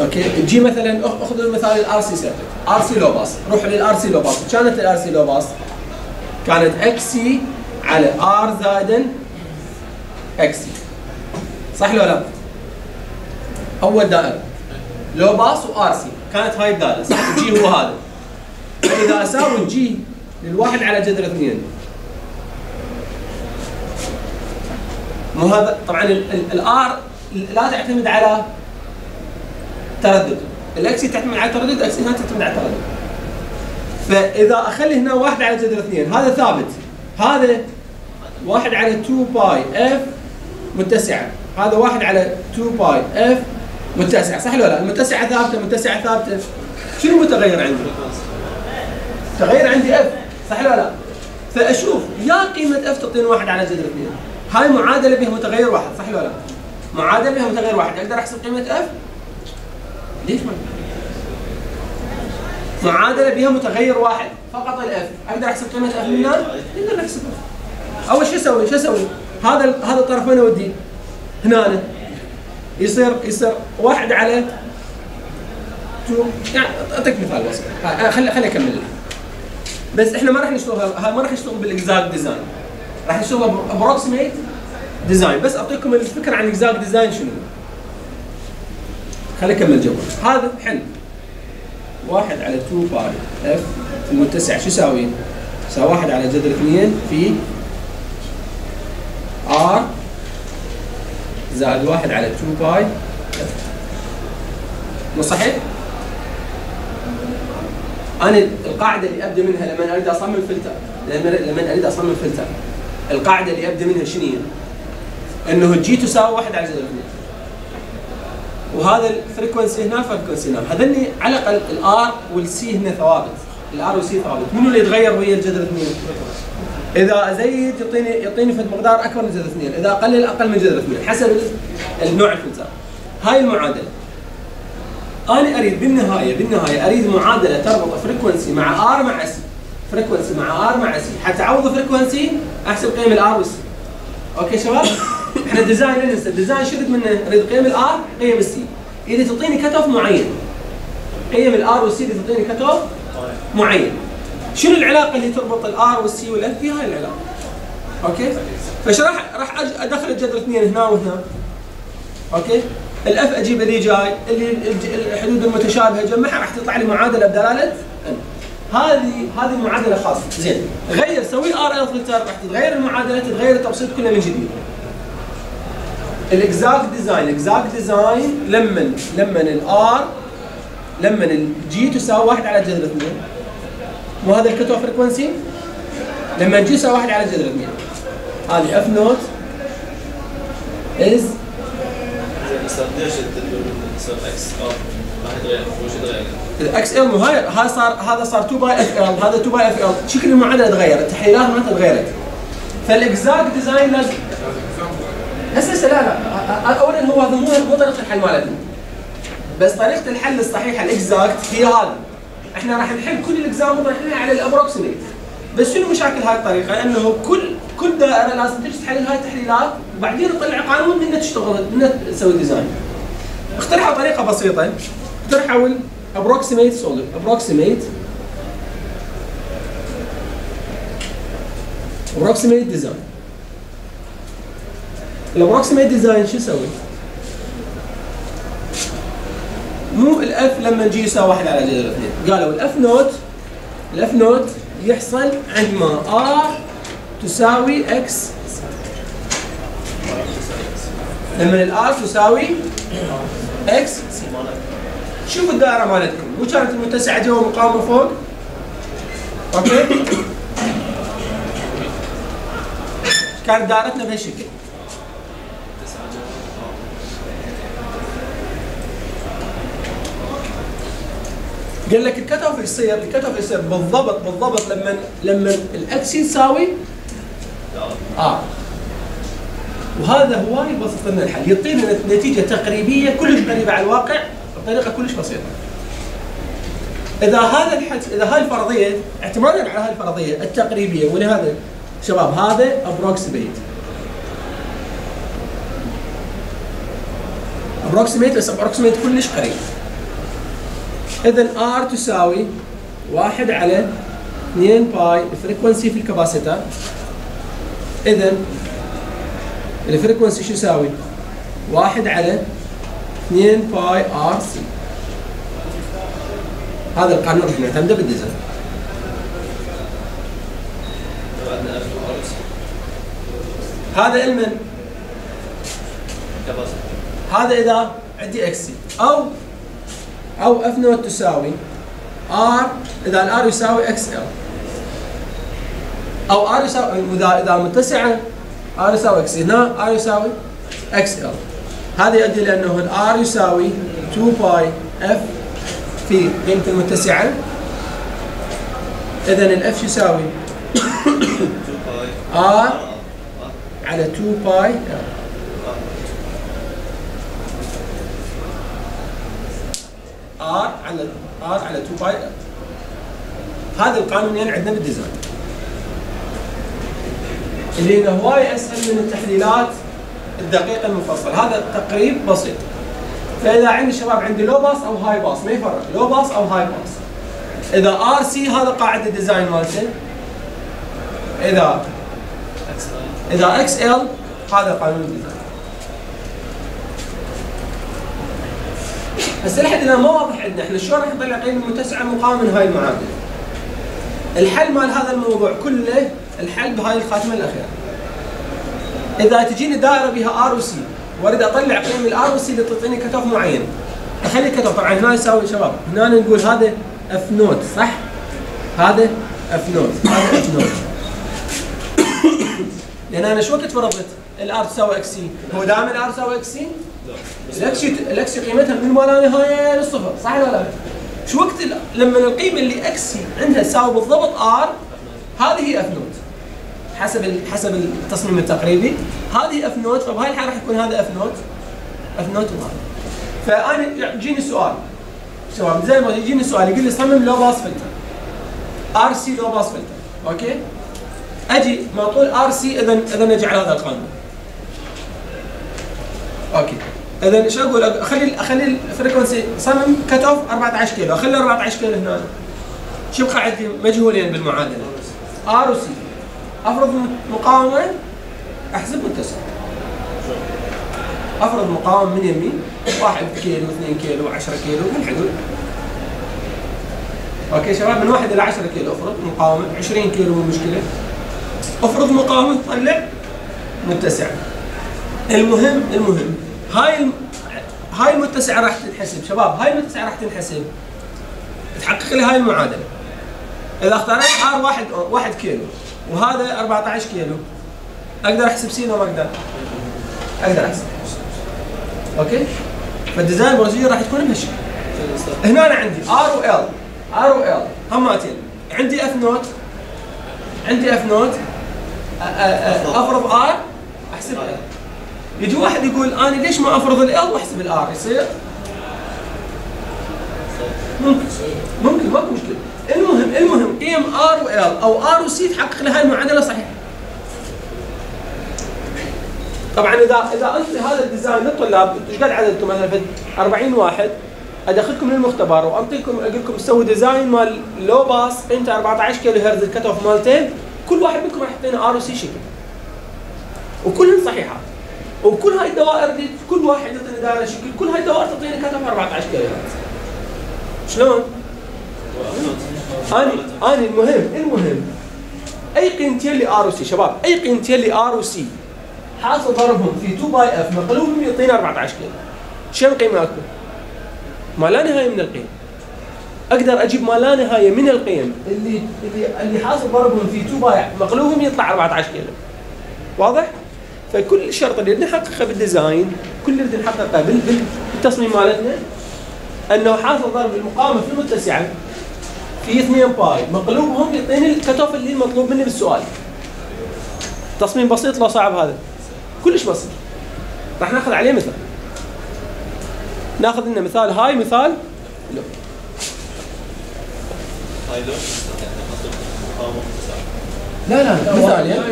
OK. G مثلا أخذ المثال ال RC circuit RC low pass روح لل RC low pass كانت ال RC low pass كانت إكس سي على ار زائدا إكس سي صح ولا لا؟ أول دائرة. low pass و RC كانت هاي الدائرة. صح. ال G هو هذا. فاذا اساوي ال G للواحد على جذر اثنين. مو هذا طبعا ال R لا تعتمد على تردد. ال XC تعتمد على التردد ال XC هنا تعتمد على التردد فإذا أخلي هنا واحد على جذر اثنين هذا ثابت. هذا واحد على 2 pi f متسعة. هذا واحد على 2 pi f متسعة. صح ولا لا؟ المتسعة ثابتة متسعه ثابتة. شنو متغير عندي؟ تغير عندي f صح ولا لا؟ فأشوف يا قيمة f تعطيني واحد على جذر اثنين هاي معادلة بها متغير واحد صح ولا لا؟ معادلة بها متغير واحد أقدر أحسب قيمة f؟ ليش ما معادلة بها متغير واحد فقط ال f أقدر أحسب قيمة f من هنا؟ نقدر نحسبها أول شو أسوي؟ شو أسوي؟ هذا هذا الطرف وين اوديه؟ هنا يصير يصير واحد على يعني أعطيك مثال بسيط خلي خلي أكمل لك بس إحنا ما راح نشتغل ما راح نشتغل بال exact design راح نشتغل approximate design بس أعطيكم الفكرة عن ال exact design شنو. خلي أكمل جواب هذا حل. واحد على 2 باي f المتسع شو يساوي؟ يساوي واحد على جذر اثنين في R زائد واحد على 2 باي f مو صحيح؟ أنا القاعدة اللي أبدأ منها لما أريد أصمم فلتر لما اريد أصمم فلتر القاعدة اللي أبدأ منها شنو هي؟ إنه ال G تساوي واحد على جذر اثنين وهذا ال frequency هنا frequency هنا هذني على الأقل الار والسي هنا ثوابت الار والسي ثابت منو اللي يتغير ويا الجذر اثنين؟ إذا ازيد يعطيني يعطيني فد مقدار أكبر من جذر اثنين، إذا اقلل أقل من جذر اثنين حسب ال- النوع الفلتر. هاي المعادلة. أنا أريد بالنهايه بالنهاية أريد معادلة تربط frequency مع R مع C. frequency مع R مع C، حتى أعوض frequency أحسب قيم ال R وال C. okay شباب؟ *laughs* إحنا ال design لا ننسى، ال design شو منه؟ نريد قيم ال R قيم ال C. إذا تعطيني cut off معين قيم ال R وال C اللي تعطيني cut off معين. شنو العلاقة اللي تربط ال R وال C وال f في هاي العلاقة؟ okay؟ فايش راح راح أدخل الجذر اثنين هنا وهنا. okay؟ ال f أجيب اللي جاي اللي الحدود المتشابهة جمعها راح تطلع لي معادلة بدلالة. هذه هذه معادلة خاصة، زين. غير سوي RL filter راح تتغير المعادلة تتغير التبسيط كله من جديد. ال exact design ال exact design لما لما ال R لما ال G تساوي 1 على جذر 2 مو هذا ال cut off frequency لما ال G يساوي 1 على جذر 2 هذه f naught از يصير X آه راح يتغير وش يتغير؟ ال X L مو هاي هذا صار هذا صار 2 باي f L هذا 2 باي f L شكل المعادله تغير التحليلات ما تغيرت. فال exact design لازم هسه هسه لا لا. اولا هو هذا مو طريقة الحل مالتنا. بس طريقة الحل الصحيحة ال exact هي هذه إحنا راح نحل كل ال example راح نحلها على ال approximate بس شنو مشاكل هاي الطريقة؟ إنه كل كل دائرة لازم تجي تحلل هاي التحليلات وبعدين تطلع قانون منها تشتغل منها تسوي design. اقترحوا طريقة بسيطة اقترحوا approximate solve approximate approximate design ال approximate design شو يسوي؟ مو ال f لما نجي يساوي واحد على جذر اثنين قالوا ال f naught ال f naught يحصل عندما R تساوي X لما ال R تساوي X شوفوا الدائرة مالتكم. مو كانت المتسعه جوا مقاومه فوق؟ okay. كانت دائرتنا بهالشكل. قال لك ال cut off يصير ال cut off يصير بالضبط بالضبط. لما لما ال X يساوي آه وهذا هواي بسيط لنا الحل يعطينا نتيجة تقريبية كلش قريبه على الواقع بطريقة كلش بسيطة. إذا هذا الحد إذا هاي الفرضية اعتمادا على هاي الفرضية التقريبية. ولهذا شباب هذا approximate approximate بس approximate كلش قريب. اذا R تساوي واحد على 2 باي ال frequency في ال capacitor اذا ال frequency شو يساوي؟ واحد على 2 باي RC هذا القانون اللي نعتمده بال design هذا إلمن. هذا إذا عندي XC أو أو f naught تساوي R إذا ال R يساوي XL أو R يساوي إذا إذا متسعة R يساوي X هنا R يساوي XL هذا يؤدي لأنه ال R يساوي 2 باي f في قيمه المتسعه اذا ال f يساوي 2 باي R على 2 باي L R على R على 2 باي L هذا القانونين عندنا بال design. اللي انه هواي اسهل من التحليلات الدقيقة المفصله هذا تقريب بسيط. فإذا عندي شباب عندي low pass أو high pass ما يفرق. low pass أو high pass إذا RC هذا قاعدة ال design مالته. إذا إذا XL هذا قانون ال design هسه لحد الان ما واضح عندنا. إحنا شلون راح نطلع قيمة متسعه مقاومه من هاي المعادلة؟ الحل مال هذا الموضوع كله الحل بهاي الخاتمة الأخيرة. إذا تجيني دائرة بها R و C وأريد أطلع قيم ال R وال C اللي تعطيني cut off معين. أخلي cut off طبعا هنا يساوي شباب هنا نقول هذا f naught صح؟ هذا f naught هذا f naught *coughs* لأن أنا شو وقت فرضت؟ ال R تساوي XC؟ هو دائما الار تساوي إكس سي؟ لا بس ال X ال X قيمتها من ما لا نهايه للصفر؟ صح ولا لا؟ شو وقت لما القيمة اللي X عندها تساوي بالضبط R هذه هي F naught حسب حسب التصميم التقريبي. هذه F naught فبهاي الحاله راح يكون هذا F naught F naught وهذا فأنا يجيني سؤال شباب زي ما يجيني سؤال يقول لي صمم low pass filter. RC low pass filter. Okay? أجي ما أقول RC اذا اذا نجعل هذا القانون. Okay. إذا شو أقول؟ أخلي أخلي ال frequency صمم cut off 14 كيلو. أخلي 14 كيلو هنا. شو يبقى عندي مجهولين بالمعادلة. R و C أفرض مقاومه أحسب متسع أفرض مقاومه من يمين 1 كيلو 2 كيلو 10 كيلو بالحدود Okay شباب من 1 إلى 10 كيلو. أفرض مقاومه 20 كيلو مو مشكلة. أفرض مقاومه تطلع متسعه المهم المهم. هاي. هاي المتسعه راح تنحسب شباب. هاي المتسعه راح تنحسب. تحقق لي هاي المعادلة. إذا اختاريت R واحد واحد كيلو وهذا 14 كيلو أقدر أحسب C ولا ما أقدر؟ أقدر أحسب. Okay? فال design procedure راح تكون بهالشكل هنا أنا عندي R و L R و L هماتين عندي F naught عندي F naught أفرض R أحسب L يجي واحد يقول أنا ليش ما أفرض L وأحسب ال R؟ يصير؟ ممكن. ممكن ماكو مشكلة. المهم المهم قيم R و L أو R و C تحقق لها المعادلة صحيحة. طبعا إذا إذا أنت هذا ال design للطلاب إيش قد عددكم مثلا فد 40 واحد؟ أدخلكم للمختبر واعطيكم أقول لكم سووا design مال low pass قيمته 14 كيلو هرتز ال cut off مالتين. كل واحد منكم راح يعطينا R و C شكل. وكلهن صحيحات وكل هاي الدوائر دي كل واحد يعطينا دائرة شكل كل هاي الدوائر تعطينا cut off 14 كيلو هرتز شلون؟ أني أني المهم المهم. أي قيمتين ل R و C شباب أي قيمتين ل R و C حاصل ضربهم في 2 pi F مقلوبهم يعطينا 14 كيلو شنو قيماتكم؟ ما لا نهاية من القيم. أقدر أجيب ما لا نهاية من القيم. اللي اللي اللي حاصل ضربهم في 2 pi مقلوبهم يطلع 14 كيلو واضح؟ فكل الشرط اللي نحققه بال design كل اللي نحققه بال- بال- بالتصميم مالتنا أنه حاصل ضرب المقاومه في المتسعه في 2 pi. مقلوبهم يعطيني ال cut off اللي مطلوب مني بالسؤال. تصميم بسيط لو صعب هذا. كلش بسيط. راح ناخذ عليه مثال. ناخذ لنا مثال هاي مثال لو هاي لو مقاومة متساوية. لا لا مثالين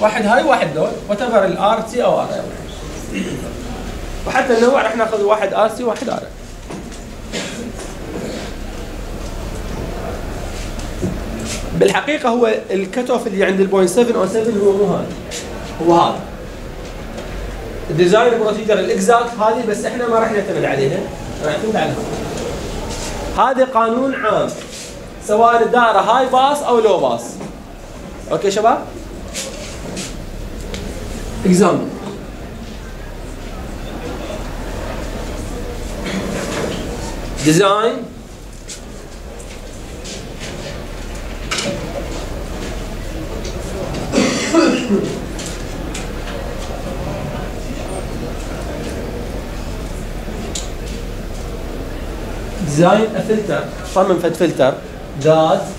واحد هاي واحد. لو whatever ال RC أو R وحتى النوع راح ناخذ واحد RC وواحد R بالحقيقة هو ال cut off اللي عند ال point 7 أو 7 هو مو هذا. هو هذا. ال design procedure ال exact هذه بس إحنا ما راح نعتمد عليها. راح نعتمد على هذا. هذا قانون عام. سواء الدائره high pass أو low pass okay شباب؟ Example design. Design a filter. صمم فد فلتر dot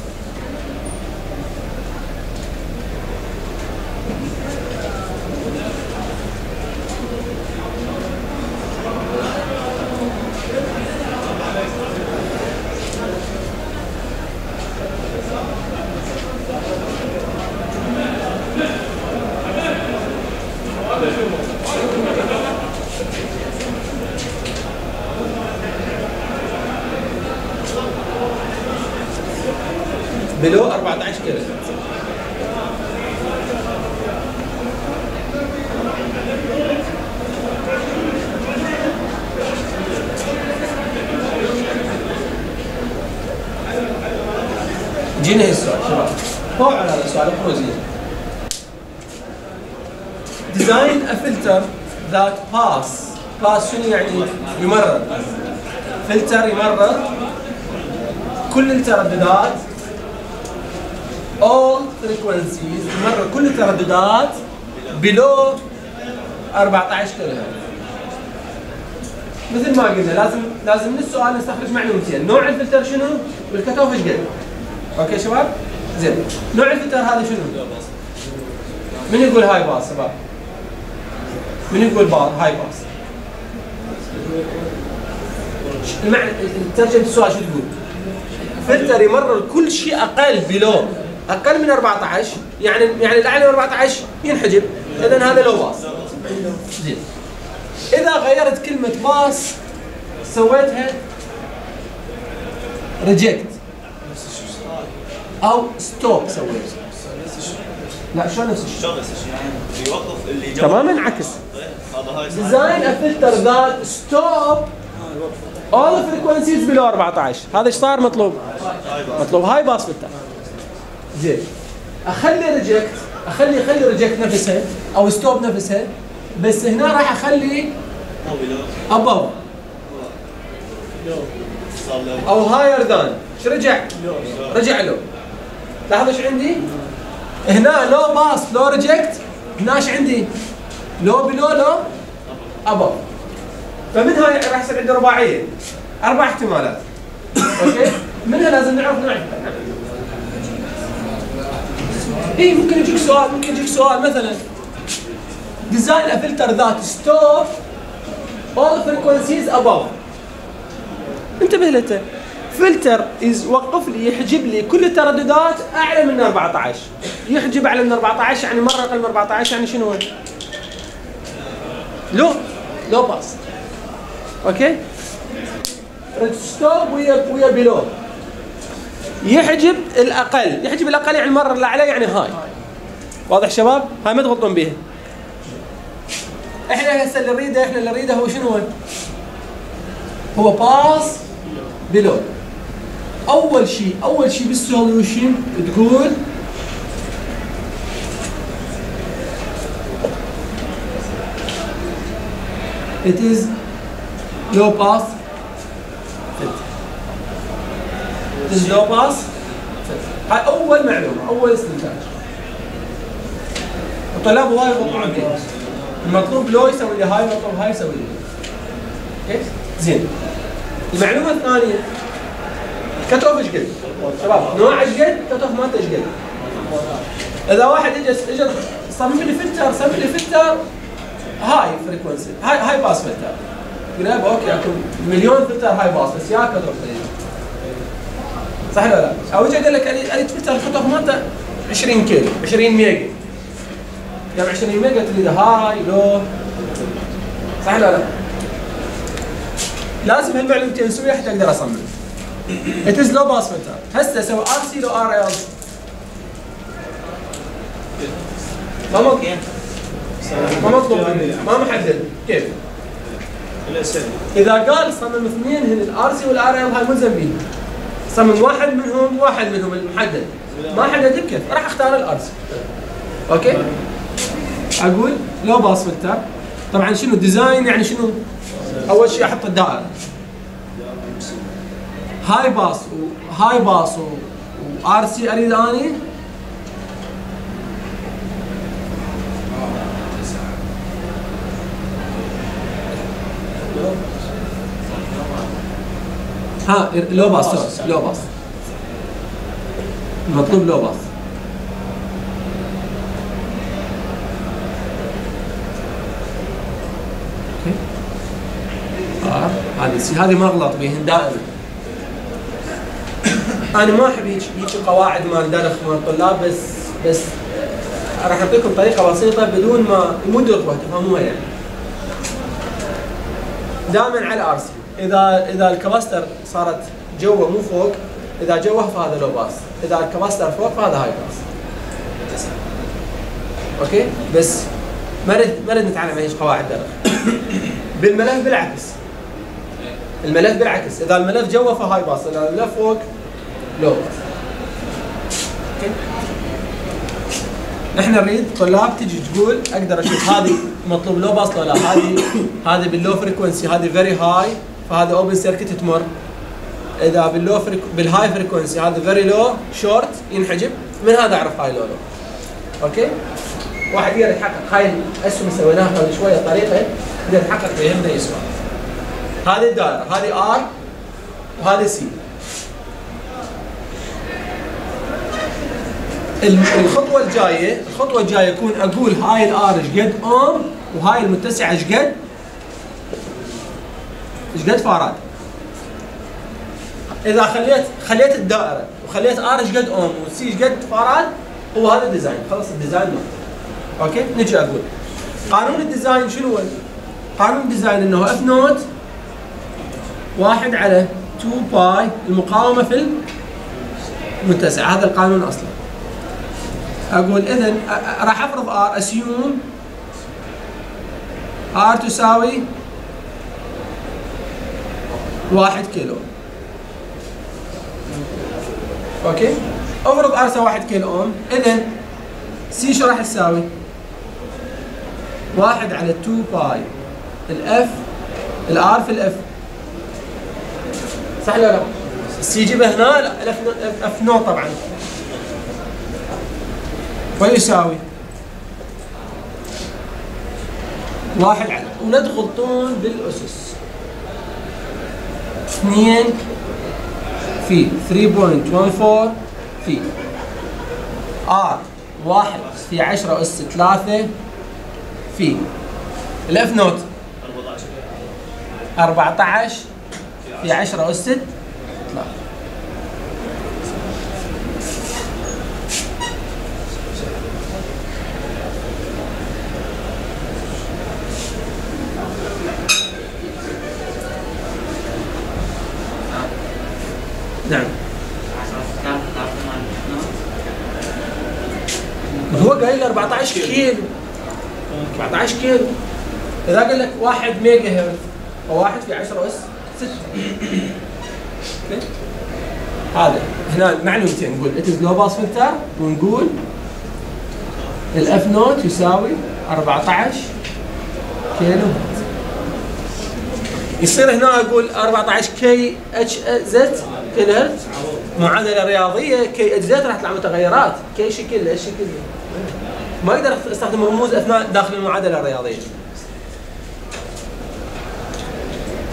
شنو يعني يمرر؟ فلتر يمرر. كل الترددات all frequencies يمرر كل الترددات below 14 كيلو مثل ما قلنا لازم لازم من السؤال نستخرج معلومتين. نوع الفلتر شنو؟ وال cut off إيش قد okay شباب؟ زين. نوع الفلتر هذا شنو؟ من يقول high pass شباب؟ من يقول high pass المعنى ترجمة السؤال شو تقول؟ فلتر يمرر كل شيء أقل below أقل من 14 يعني يعني الأعلى من 14 ينحجب. اذا هذا low pass زين. إذا غيرت كلمة pass سويتها reject أو stop سويت لا شلون نفس الشيء؟ شلون نفس الشيء؟ يعني يوقف اللي جوا تماما عكس. Filter that stop all the frequencies below 14 هذا إيش صار؟ مطلوب. مطلوب. high pass filter زين. أخلي reject اخلي أخلي reject نفسها أو stop نفسها بس هنا راح أخلي below له أو هاير ذان إيش رجع؟ رجع له لاحظ إيش عندي؟ هنا لو باس لو ريجكت هنا إيش عندي؟ لو بلو لو أبو. فمن هاي راح يصير عندي رباعية؟ أربع احتمالات. أوكي؟ منها لازم نعرف نوع اي ممكن يجيك سؤال ممكن يجيك سؤال. مثلا ديزاين ا فلتر ذات ستوب all frequencies above. انتبه لته فلتر يز وقف لي يحجب لي كل الترددات أعلى من 14 يحجب اعلى من 14 يعني مرة أقل من 14 يعني شنو لو لو باس أوكي؟ ستوب ويا ويا بلو يحجب الأقل يحجب الأقل يعني المرة الاعلى يعني هاي. واضح شباب؟ هاي ما تغلطون بيها. إحنا هسه اللي نريده إحنا اللي نريده هو شنو؟ هو pass band لو أول شيء أول شيء بال solution تقول it is low pass filter. it is low pass filter. هاي أول معلومة أول استنتاج الطلاب وايد يغلطون فيها المطلوب low يسوي لي high المطلوب هاي يسوي لي أوكي زين المعلومة الثانية cut off إيش قد؟ شباب نوع إيش قد؟ cut off مالته إيش قد؟ إذا واحد اجى اجى صمم لي فلتر صمم لي filter high frequency high high pass filter قلنا okay اكو مليون filter high pass بس يا cut off صح ولا لا؟ أو اجى قال لك اريد filter cut off مالته 20 كيلو 20 mega قام 20 mega تريد high low صح ولا لا؟ لازم هالمعلومتين نسويها حتى أقدر أصمم. It is low pass filter. هسه أسوي RC لو RL. ما مطلوب ما مطلوب مني ما محدد كيف؟ إذا قال صمم اثنين هن ال RC وال RL هاي ملزم به. صمم واحد منهم واحد منهم المحدد. ما حدد بكيف راح أختار ال RC. okay؟ أقول low pass filter طبعا شنو design يعني شنو؟ أول شيء أحط الدائرة high pass و high pass و RC أريد أني ها low pass sorry، low pass المطلوب low pass R هذه هذه ما اغلط بهن دائما. أنا ما أحب هيك هيك قواعد مال درس مال الطلاب بس بس راح أعطيكم طريقة بسيطة بدون ما مو تفهموها يعني. دائما على RC. إذا إذا ال capacitor صارت جوا مو فوق إذا جوا فهذا low pass إذا ال capacitor فوق فهذا high pass okay؟ بس ما نريد ما نريد نتعلم إيش قواعد درس بالملف بالعكس. الملف بالعكس. إذا الملف جوا ف high pass إذا الملف فوق low pass okay؟ إحنا نريد طلاب تجي تقول أقدر أشوف هذه مطلوب low pass ولا لا هذه؟ هذه بال low frequency هذه very high فهذا open circuit تمر. إذا بال low freq بال high frequency هذا very low short ينحجب. من هذا أعرف هاي low low okay؟ واحد يقدر يتحقق هاي الاسهم سويناها قبل شوية طريقة يقدر يتحقق بيهمنا يسوى هذه الدائرة هذه R وهذه C الخطوة الجاية الخطوة الجاية يكون أقول هاي ال R إيش قد؟ اوم وهاي المتسعة إيش قد؟ إيش قد فاراد إذا خليت خليت الدائرة وخليت R إيش قد أوم و C إيش قد فاراد هو هذا ال design. خلص ال design نقطه okay؟ نجي أقول. قانون ال design شنو هو؟ قانون ال design إنه اف نوت واحد على 2 pi المقاومة في المتسع. هذا القانون أصلا. أقول اذا راح أفرض R assume. R تساوي واحد كيلو. أوكي؟ افرض R واحد كيلو اوم اذا C شو راح تساوي؟ واحد على 2 pi ال F ال R في ال F صح ولا لا؟ ال C جيبه هنا لا ال F F naught طبعا. ويساوي واحد على ولا تغلطون بالأسس. اثنين في 3.14 في R واحد في 10 اس 3 في الاف نوت 14 في 10 اس 3 نعم هو قايل لي 14 كيلو. 14 كيلو. اذا قال لك 1 mega hertz. أو 1 في 10 اس 6 هذا. هنا معلومتين. نقول is low pass filter ونقول ال F naught يساوي 14 كيلو يصير هنا أقول 14 kHz كيلو معادلة رياضية kHz راح تطلع متغيرات. K شكل إيش شكل. ما أقدر استخدم رموز أثناء داخل المعادلة الرياضية.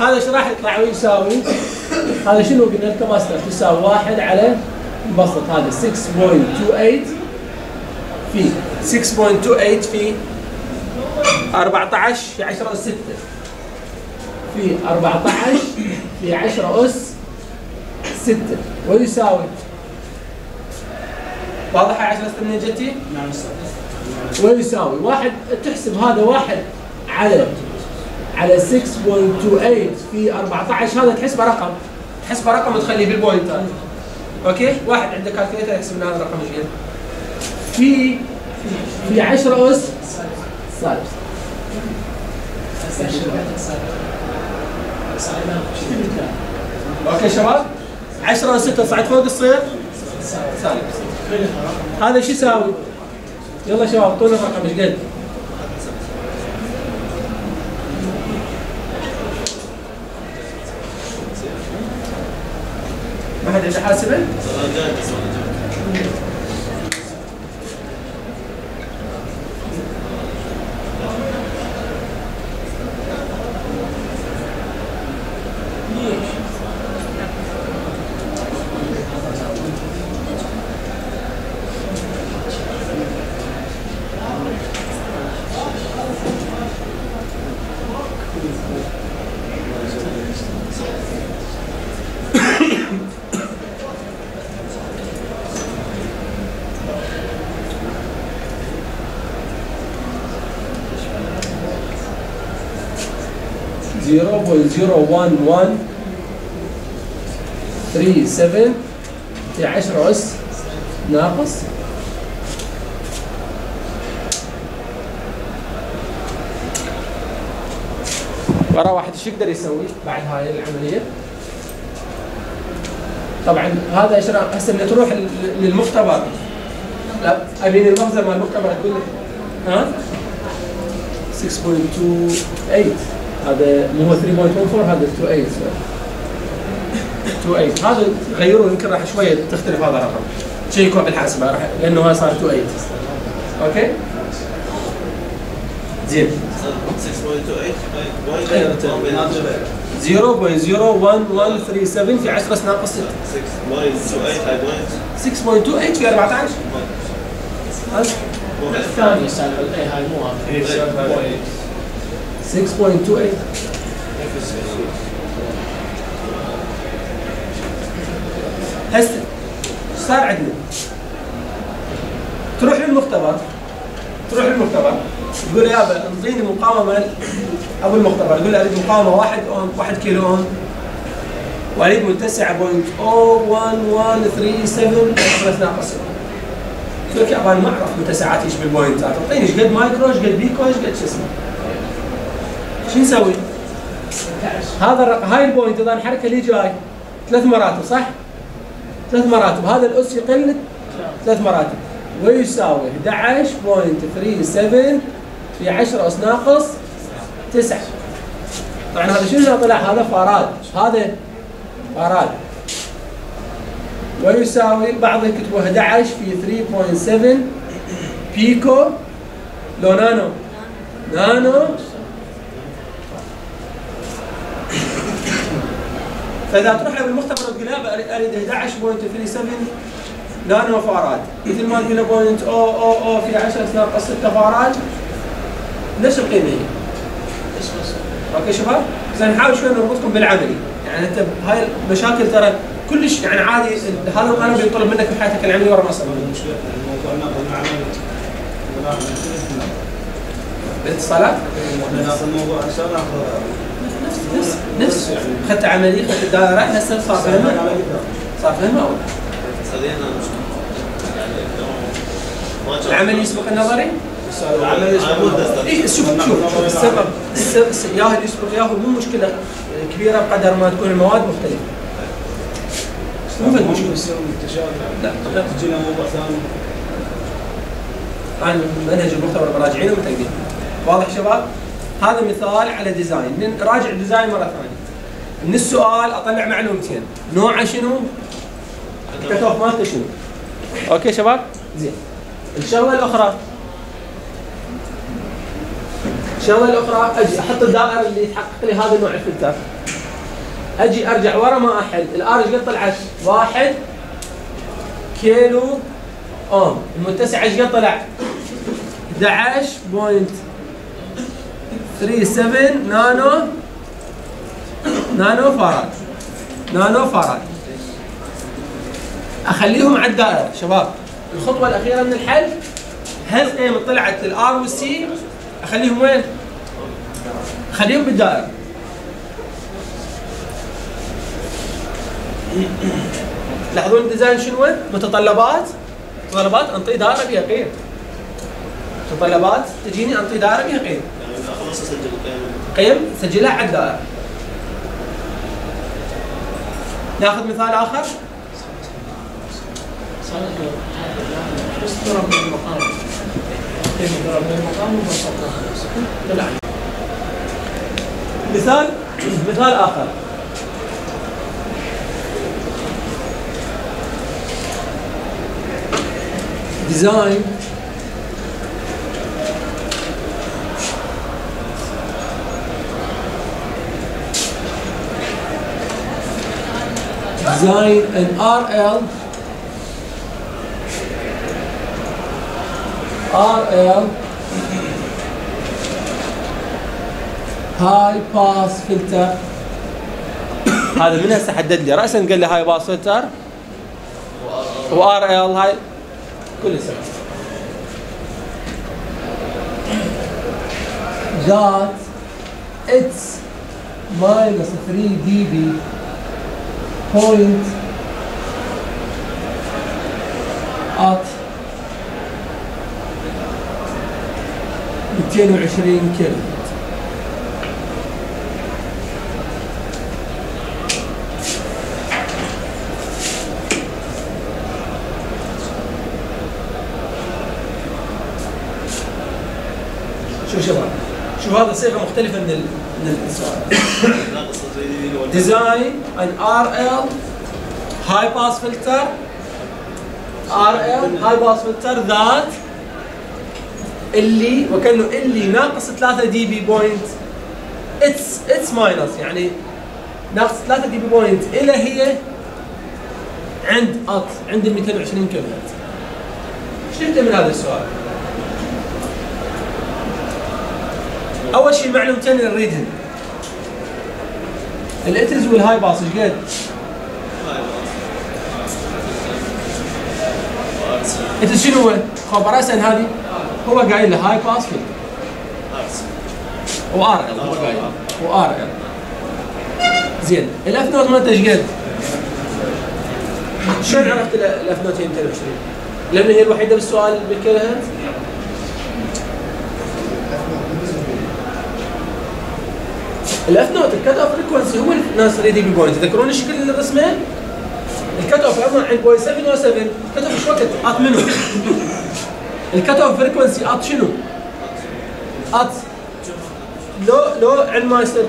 هذا إيش راح يطلع ويساوي هذا شنو قلنا ال capacitor تساوي واحد على نبسط هذا 6.28 في 6.28 في 14 في 10 اس 6 في 14 في 10 أس 6 ويساوي واضح يا 10 اس منين جتي؟ نعم ويساوي واحد تحسب هذا واحد على على 6.28 في 14 هذا تحسبه رقم. تحسبه رقم وتخليه بال pointer okay؟ واحد عنده calculator يحسب لنا هذا الرقم إيش قد في في 10 أس. سالب أوكي شباب؟ 10 أس 6 صعد فوق تصير سالب. هذا شو يساوي؟ يلا شباب أعطونا الرقم إيش قد؟ ما حد عنده حاسبه؟ Zero point zero one one three seven في 10 اس ناقص. ورا واحد إيش يقدر يسوي بعد هاي العملية؟ طبعا هذا إيش هسه بدنا تروح لل- للمختبر. لا ابين المخزن مال المختبر لك ها؟ 6.28 هذا مو هو 3.14 هذا 28 28 هذا غيروه يمكن راح شوية تختلف هذا الرقم. شيكوا بالحاسبة راح لأنه هذا صار 28 أوكي زين. 6.28 وايد غيرت بيناتهم 0.01137 في 10 ناقص 6 6.28 هاي point 6.28 في 14 هذا الثانية أستاذ اي هاي مو هذا 6.28 هسه صار عندنا؟ تروح للمختبر. تروح للمختبر. تقول يابا انطيني مقاومة أبو المختبر. يقول له أريد مقاومة 1 اوم 1 كيلو اوم وأريد متسعه point 01137 بس ناقص يقول لك يابا أنا ما أعرف متسعات إيش بال pointات أعطيني إيش قد مايكرو إيش قد بيكو إيش قد شو اسمه. شو نسوي؟ هذا هاي ال point إذا انحرك اللي جاي ثلاث مراتب صح؟ ثلاث مراتب هذا الأس يقل ثلاث مراتب. ويساوي 11.37 في 10 أس ناقص 9 طبعا هذا شنو طلع؟ هذا فاراد. هذا فاراد. ويساوي بعض يكتبوا 11 في 3.7 بيكو لو نانو. نانو. فإذا تروح له بالمختبر وتقول له أريد اريد 11.37 نانو فاراد مثل ما تقول له point أو أو أو في 10 ناقص 6 فاراد نفس القيمة. هي أوكي شباب؟ زين نحاول شوي نربطكم بالعملي. يعني أنت هاي المشاكل ترى كلش يعني عادي هذا القانون بيطلب منك في حياتك العملية ورا ما صار؟ بالاتصالات ناخذ الموضوع ان شاء الله نفس نفس اخذت عملي اخذت الدائره هسه صار فهمها صار فهمها أو لا؟ خلينا ما جرى. العملي يسبق النظري؟ العمل مو دستة. اي شوف شوف السبب السبب الس- ياهو يسبق ياهو مو مشكلة كبيرة بقدر ما تكون المواد مختلفة مو متشابه لا لا تجينا موضوع ثاني عن منهج المختبر براجعينه ومتأكدين واضح شباب؟ هذا مثال على design نراجع ال design مرة ثانية من السؤال أطلع معلومتين نوعه شنو؟ ال cutoff مالته شنو؟ أوكي شباب؟ زين الشغلة الأخرى الشغلة الأخرى أجي أحط الدائرة اللي تحقق لي هذا النوع الفلتر أجي أرجع ورا ما أحل ال R إيش قد طلعت؟ واحد كيلو أوم المتسع إيش قد طلع؟ 11.37 نانو نانو فاراد نانو فاراد أخليهم على الدائره شباب. الخطوة الأخيرة من الحل. هالقيم طلعت ال R وال C أخليهم وين؟ اخليهم بالدائرة. لاحظون ال design شنو؟ متطلبات. متطلبات أنطي دائرة بها قيم متطلبات تجيني أنطي دائرة بها قيم خلص أسجل. القيم قيم سجلها على الدائره ناخذ مثال آخر. ضرب المقام ضرب المقام مثال مثال آخر. design design an RL RL high pass filter هذا من هسه حدد لي. راسا قال لي high pass filter وار ال هاي. كل سنه that it's minus 3 dB. Point at 220 كيلو. شوف شباب شوف هذا صيغة مختلفة من من السؤال ناقص 3 دي ولا design an RL high pass filter. RL high pass filter that. اللي وكأنه اللي ناقص 3 دي بي بوينت اتس اتس ماينس يعني ناقص 3 دي بي بوينت إلى هي عند أط عند ال 220 كيلو هرتز شفت من هذا السؤال؟ أول شيء معلومتين نريدهن. الاترز والهاي باس إيش قد؟ انت شنو هو؟ كومباريسن هذه هو قايل له هاي باس ارس وار ال هو قايل وار ال زين الأف نوت مالته إيش قد؟ شلون عرفت ال- ال F note هي 220 لأن هي الوحيدة بالسؤال بالكيلو هرتز ال F note ال cutoff frequency هو الناقص 3 dB point تذكرون شكل الرسمه؟ ال cutoff عندنا عند point 707 ال cutoff إيش وقت؟ at منو؟ ال cutoff frequency at شنو؟ at لو لو عندما يصير 2.717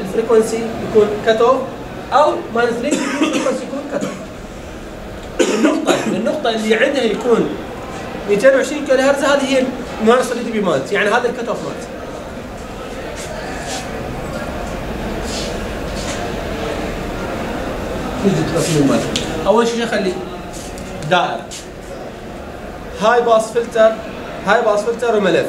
ال frequency يكون cutoff أو minus 3 ال frequency يكون cutoff النقطة النقطة اللي عندها يكون 220 كيلو هرتز هذه هي minus 3 dB مالت يعني هذا ال cutoff مالت نجي التصميم مالت أول شيء خلي دائرة high pass filter high pass filter وملف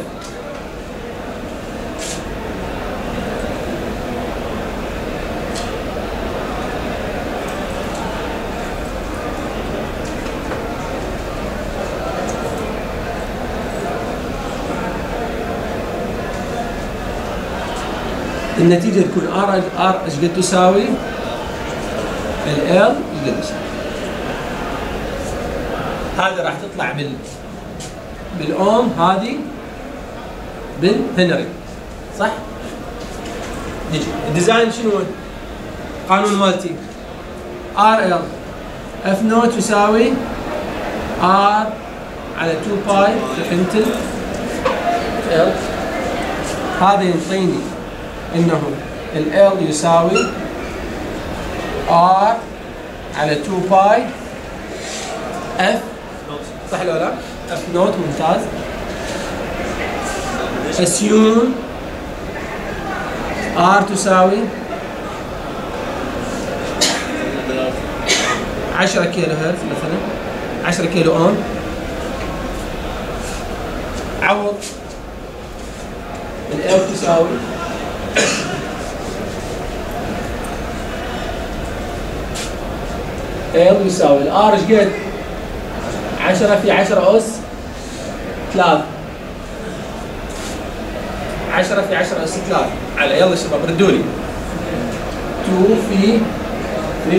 النتيجة تكون R R إيش قد تساوي؟ L إيش قد تساوي؟ هذه راح تطلع بال بالاوم هذه بالهنري صح؟ نجي ال design شنو هو؟ قانون مالتي RL F note يساوي R على 2 pi في L ال هذا يعطيني إنه L يساوي R على 2 pi F. صح ولا لا؟ F naught ممتاز. Assume R تساوي 10 كيلو هرتز مثلا. 10 كيلو اوم عوض ال L تساوي ال يساوي الار إيش قد؟ 10 في 10 أس 3 10 في 10 أس 3 على يلا شباب ردوا لي 2 في 3.14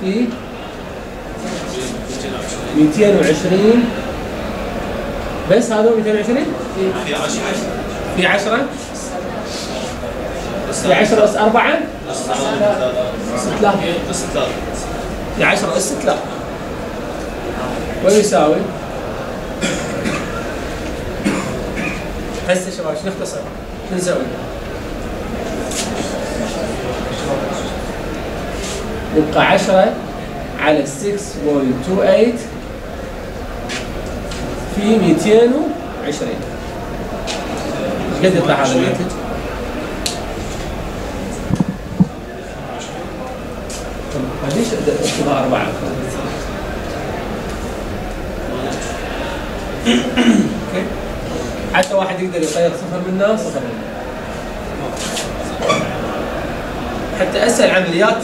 في 220 بس هذا 220 في 10 في 10 في 10 اس 4 بس اس 3 بس ثلاثة في 10 اس 3 ويساوي هسه شباب شو نختصر؟ شو نسوي؟ يبقى 10 على 6.28 في 220 إيش قد يطلع هذا الناتج؟ اكتبها أربعة؟ حتى واحد يقدر يغير صفر منها صفر منها حتى اسهل عمليات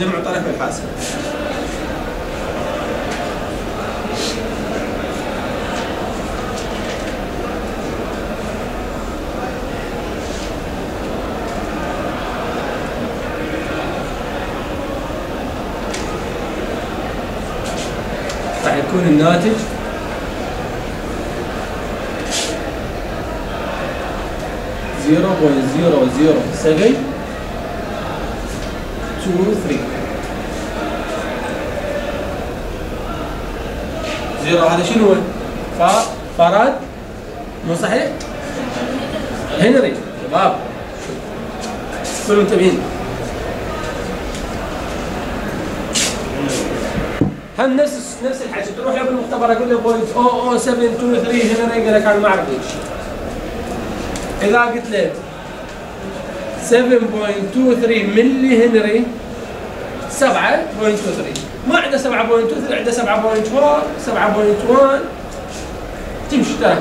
جمع طرف الحاسب راح يكون الناتج. zero point zero zero seven two three. zero هذا شنو؟ هو؟ فراد. مو صحيح؟ هنري. شباب. كلوا منتبهين. هم نفس نفس الحكي تروح له بالمختبر أقول له بوينت أو أو 7 2 3 هنا يقول لك أنا ما اعرف إيش إذا قلت له ملي هنري؟ 7.23 ما عنده 7.23 عنده 7.4 7.1 تمشي ترى.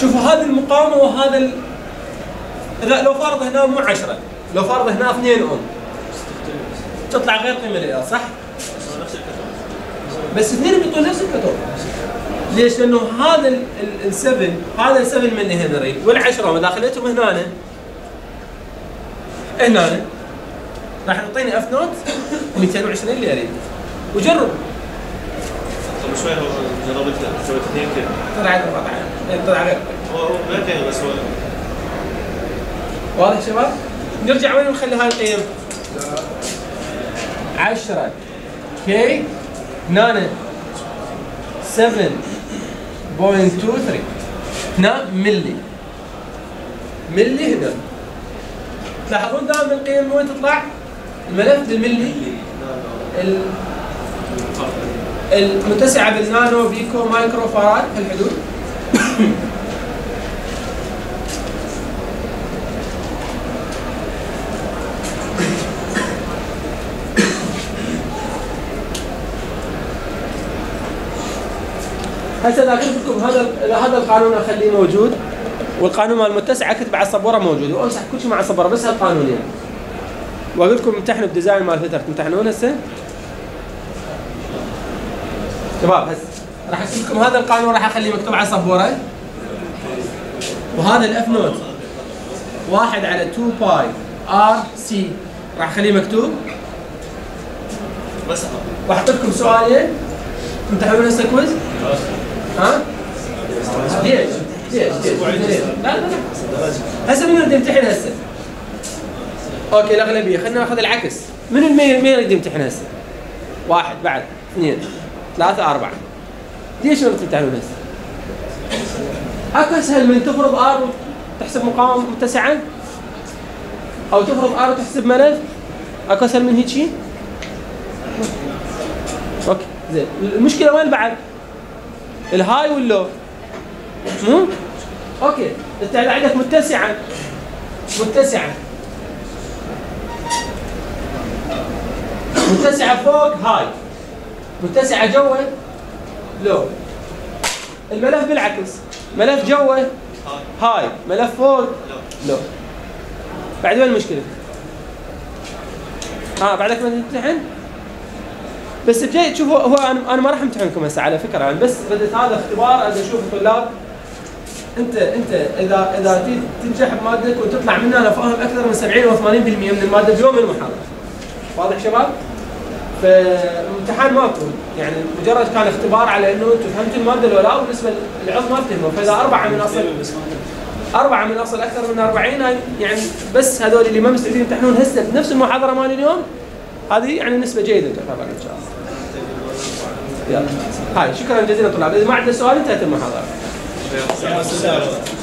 شوفوا هذه المقاومة وهذا ال... إذا لو فرض هنا مو 10 لو فرض هنا 2 أوم تطلع غير قيمة لل L صح؟ بس اثنين بيعطون نفس ال cutoff. ليش؟ لأنه هذا ال 7 هذا ال 7 ملي هنري وال10 مداخلتهم هنا هنا راح يعطيني F naught 220 اللي اريد وجرب. طب شوي هو جربت سويت اثنين كذا طلع طلع غير. هو غير كذا بس هو. واضح شباب؟ نرجع وين نخلي هاي القيم؟ 10 كي نانا 7.23 هنا ملي. ملي هنا. تلاحظون دائما القيم من وين تطلع؟ الملف بالملي. ال- المتسعة بالنانو بيكو مايكرو فاراد في الحدود. هسه اذا قلت لكم هذا هذا القانون أخليه موجود والقانون مال المتسع أكتب على السبوره موجود وأمسح كل شيء مع السبوره بس هالقانونين وأقول لكم امتحنوا ب design مال فيتر تمتحنون هسه؟ شباب هسه راح اكتب لكم هذا القانون راح أخليه مكتوب على السبوره وهذا ال F naught واحد على 2 pi RC راح أخليه مكتوب. بس واحط لكم سؤالين. تمتحنون هسه quiz ها؟ ليش؟ ليش؟ ليش؟ لا لا لا هسه منو يريد يمتحن هسه؟ okay الأغلبية خلينا ناخذ العكس من المين مين يريد يمتحن هسه؟ واحد بعد اثنين ثلاثة أربعة ليش ما تمتحنون هسه؟ اكو أسهل من تفرض R وتحسب مقاومة متسعة؟ أو تفرض R وتحسب ملف؟ اكو أسهل من هيك شيء؟ okay زين المشكلة وين بعد؟ ال high وال low مو؟ okay. انت عندك متسعة. متسعة. متسعة فوق high. متسعة جوا. low. الملف بالعكس. ملف جوا. high. ملف فوق. low. بعد وين المشكلة؟ آه بعدك ما تمتحن؟ بس بجاي تشوفوا هو أنا ما راح امتحنكم هسه على فكرة يعني بس بديت هذا اختبار ابي أشوف الطلاب انت أنت اذا إذا تنجح بمادتك وتطلع منها أنا فاهم أكثر من 70 أو 80% من المادة بيوم المحاضرة. واضح شباب؟ فالامتحان ماكو يعني مجرد كان اختبار على إنه أنتم فهمتوا المادة ولا لا وبالنسبة للعظم ما فهموا فإذا أربعة من اصل أربعة من أصل أكثر من 40 هاي يعني بس هذول اللي ما مستعدين يمتحنون هسه بنفس المحاضرة مال اليوم هذه يعني نسبة جيدة تعتبر إن شاء الله. هاي شكرا جزيلا طلاب. إذا ما عندنا سؤال انتهت المحاضرة. شوي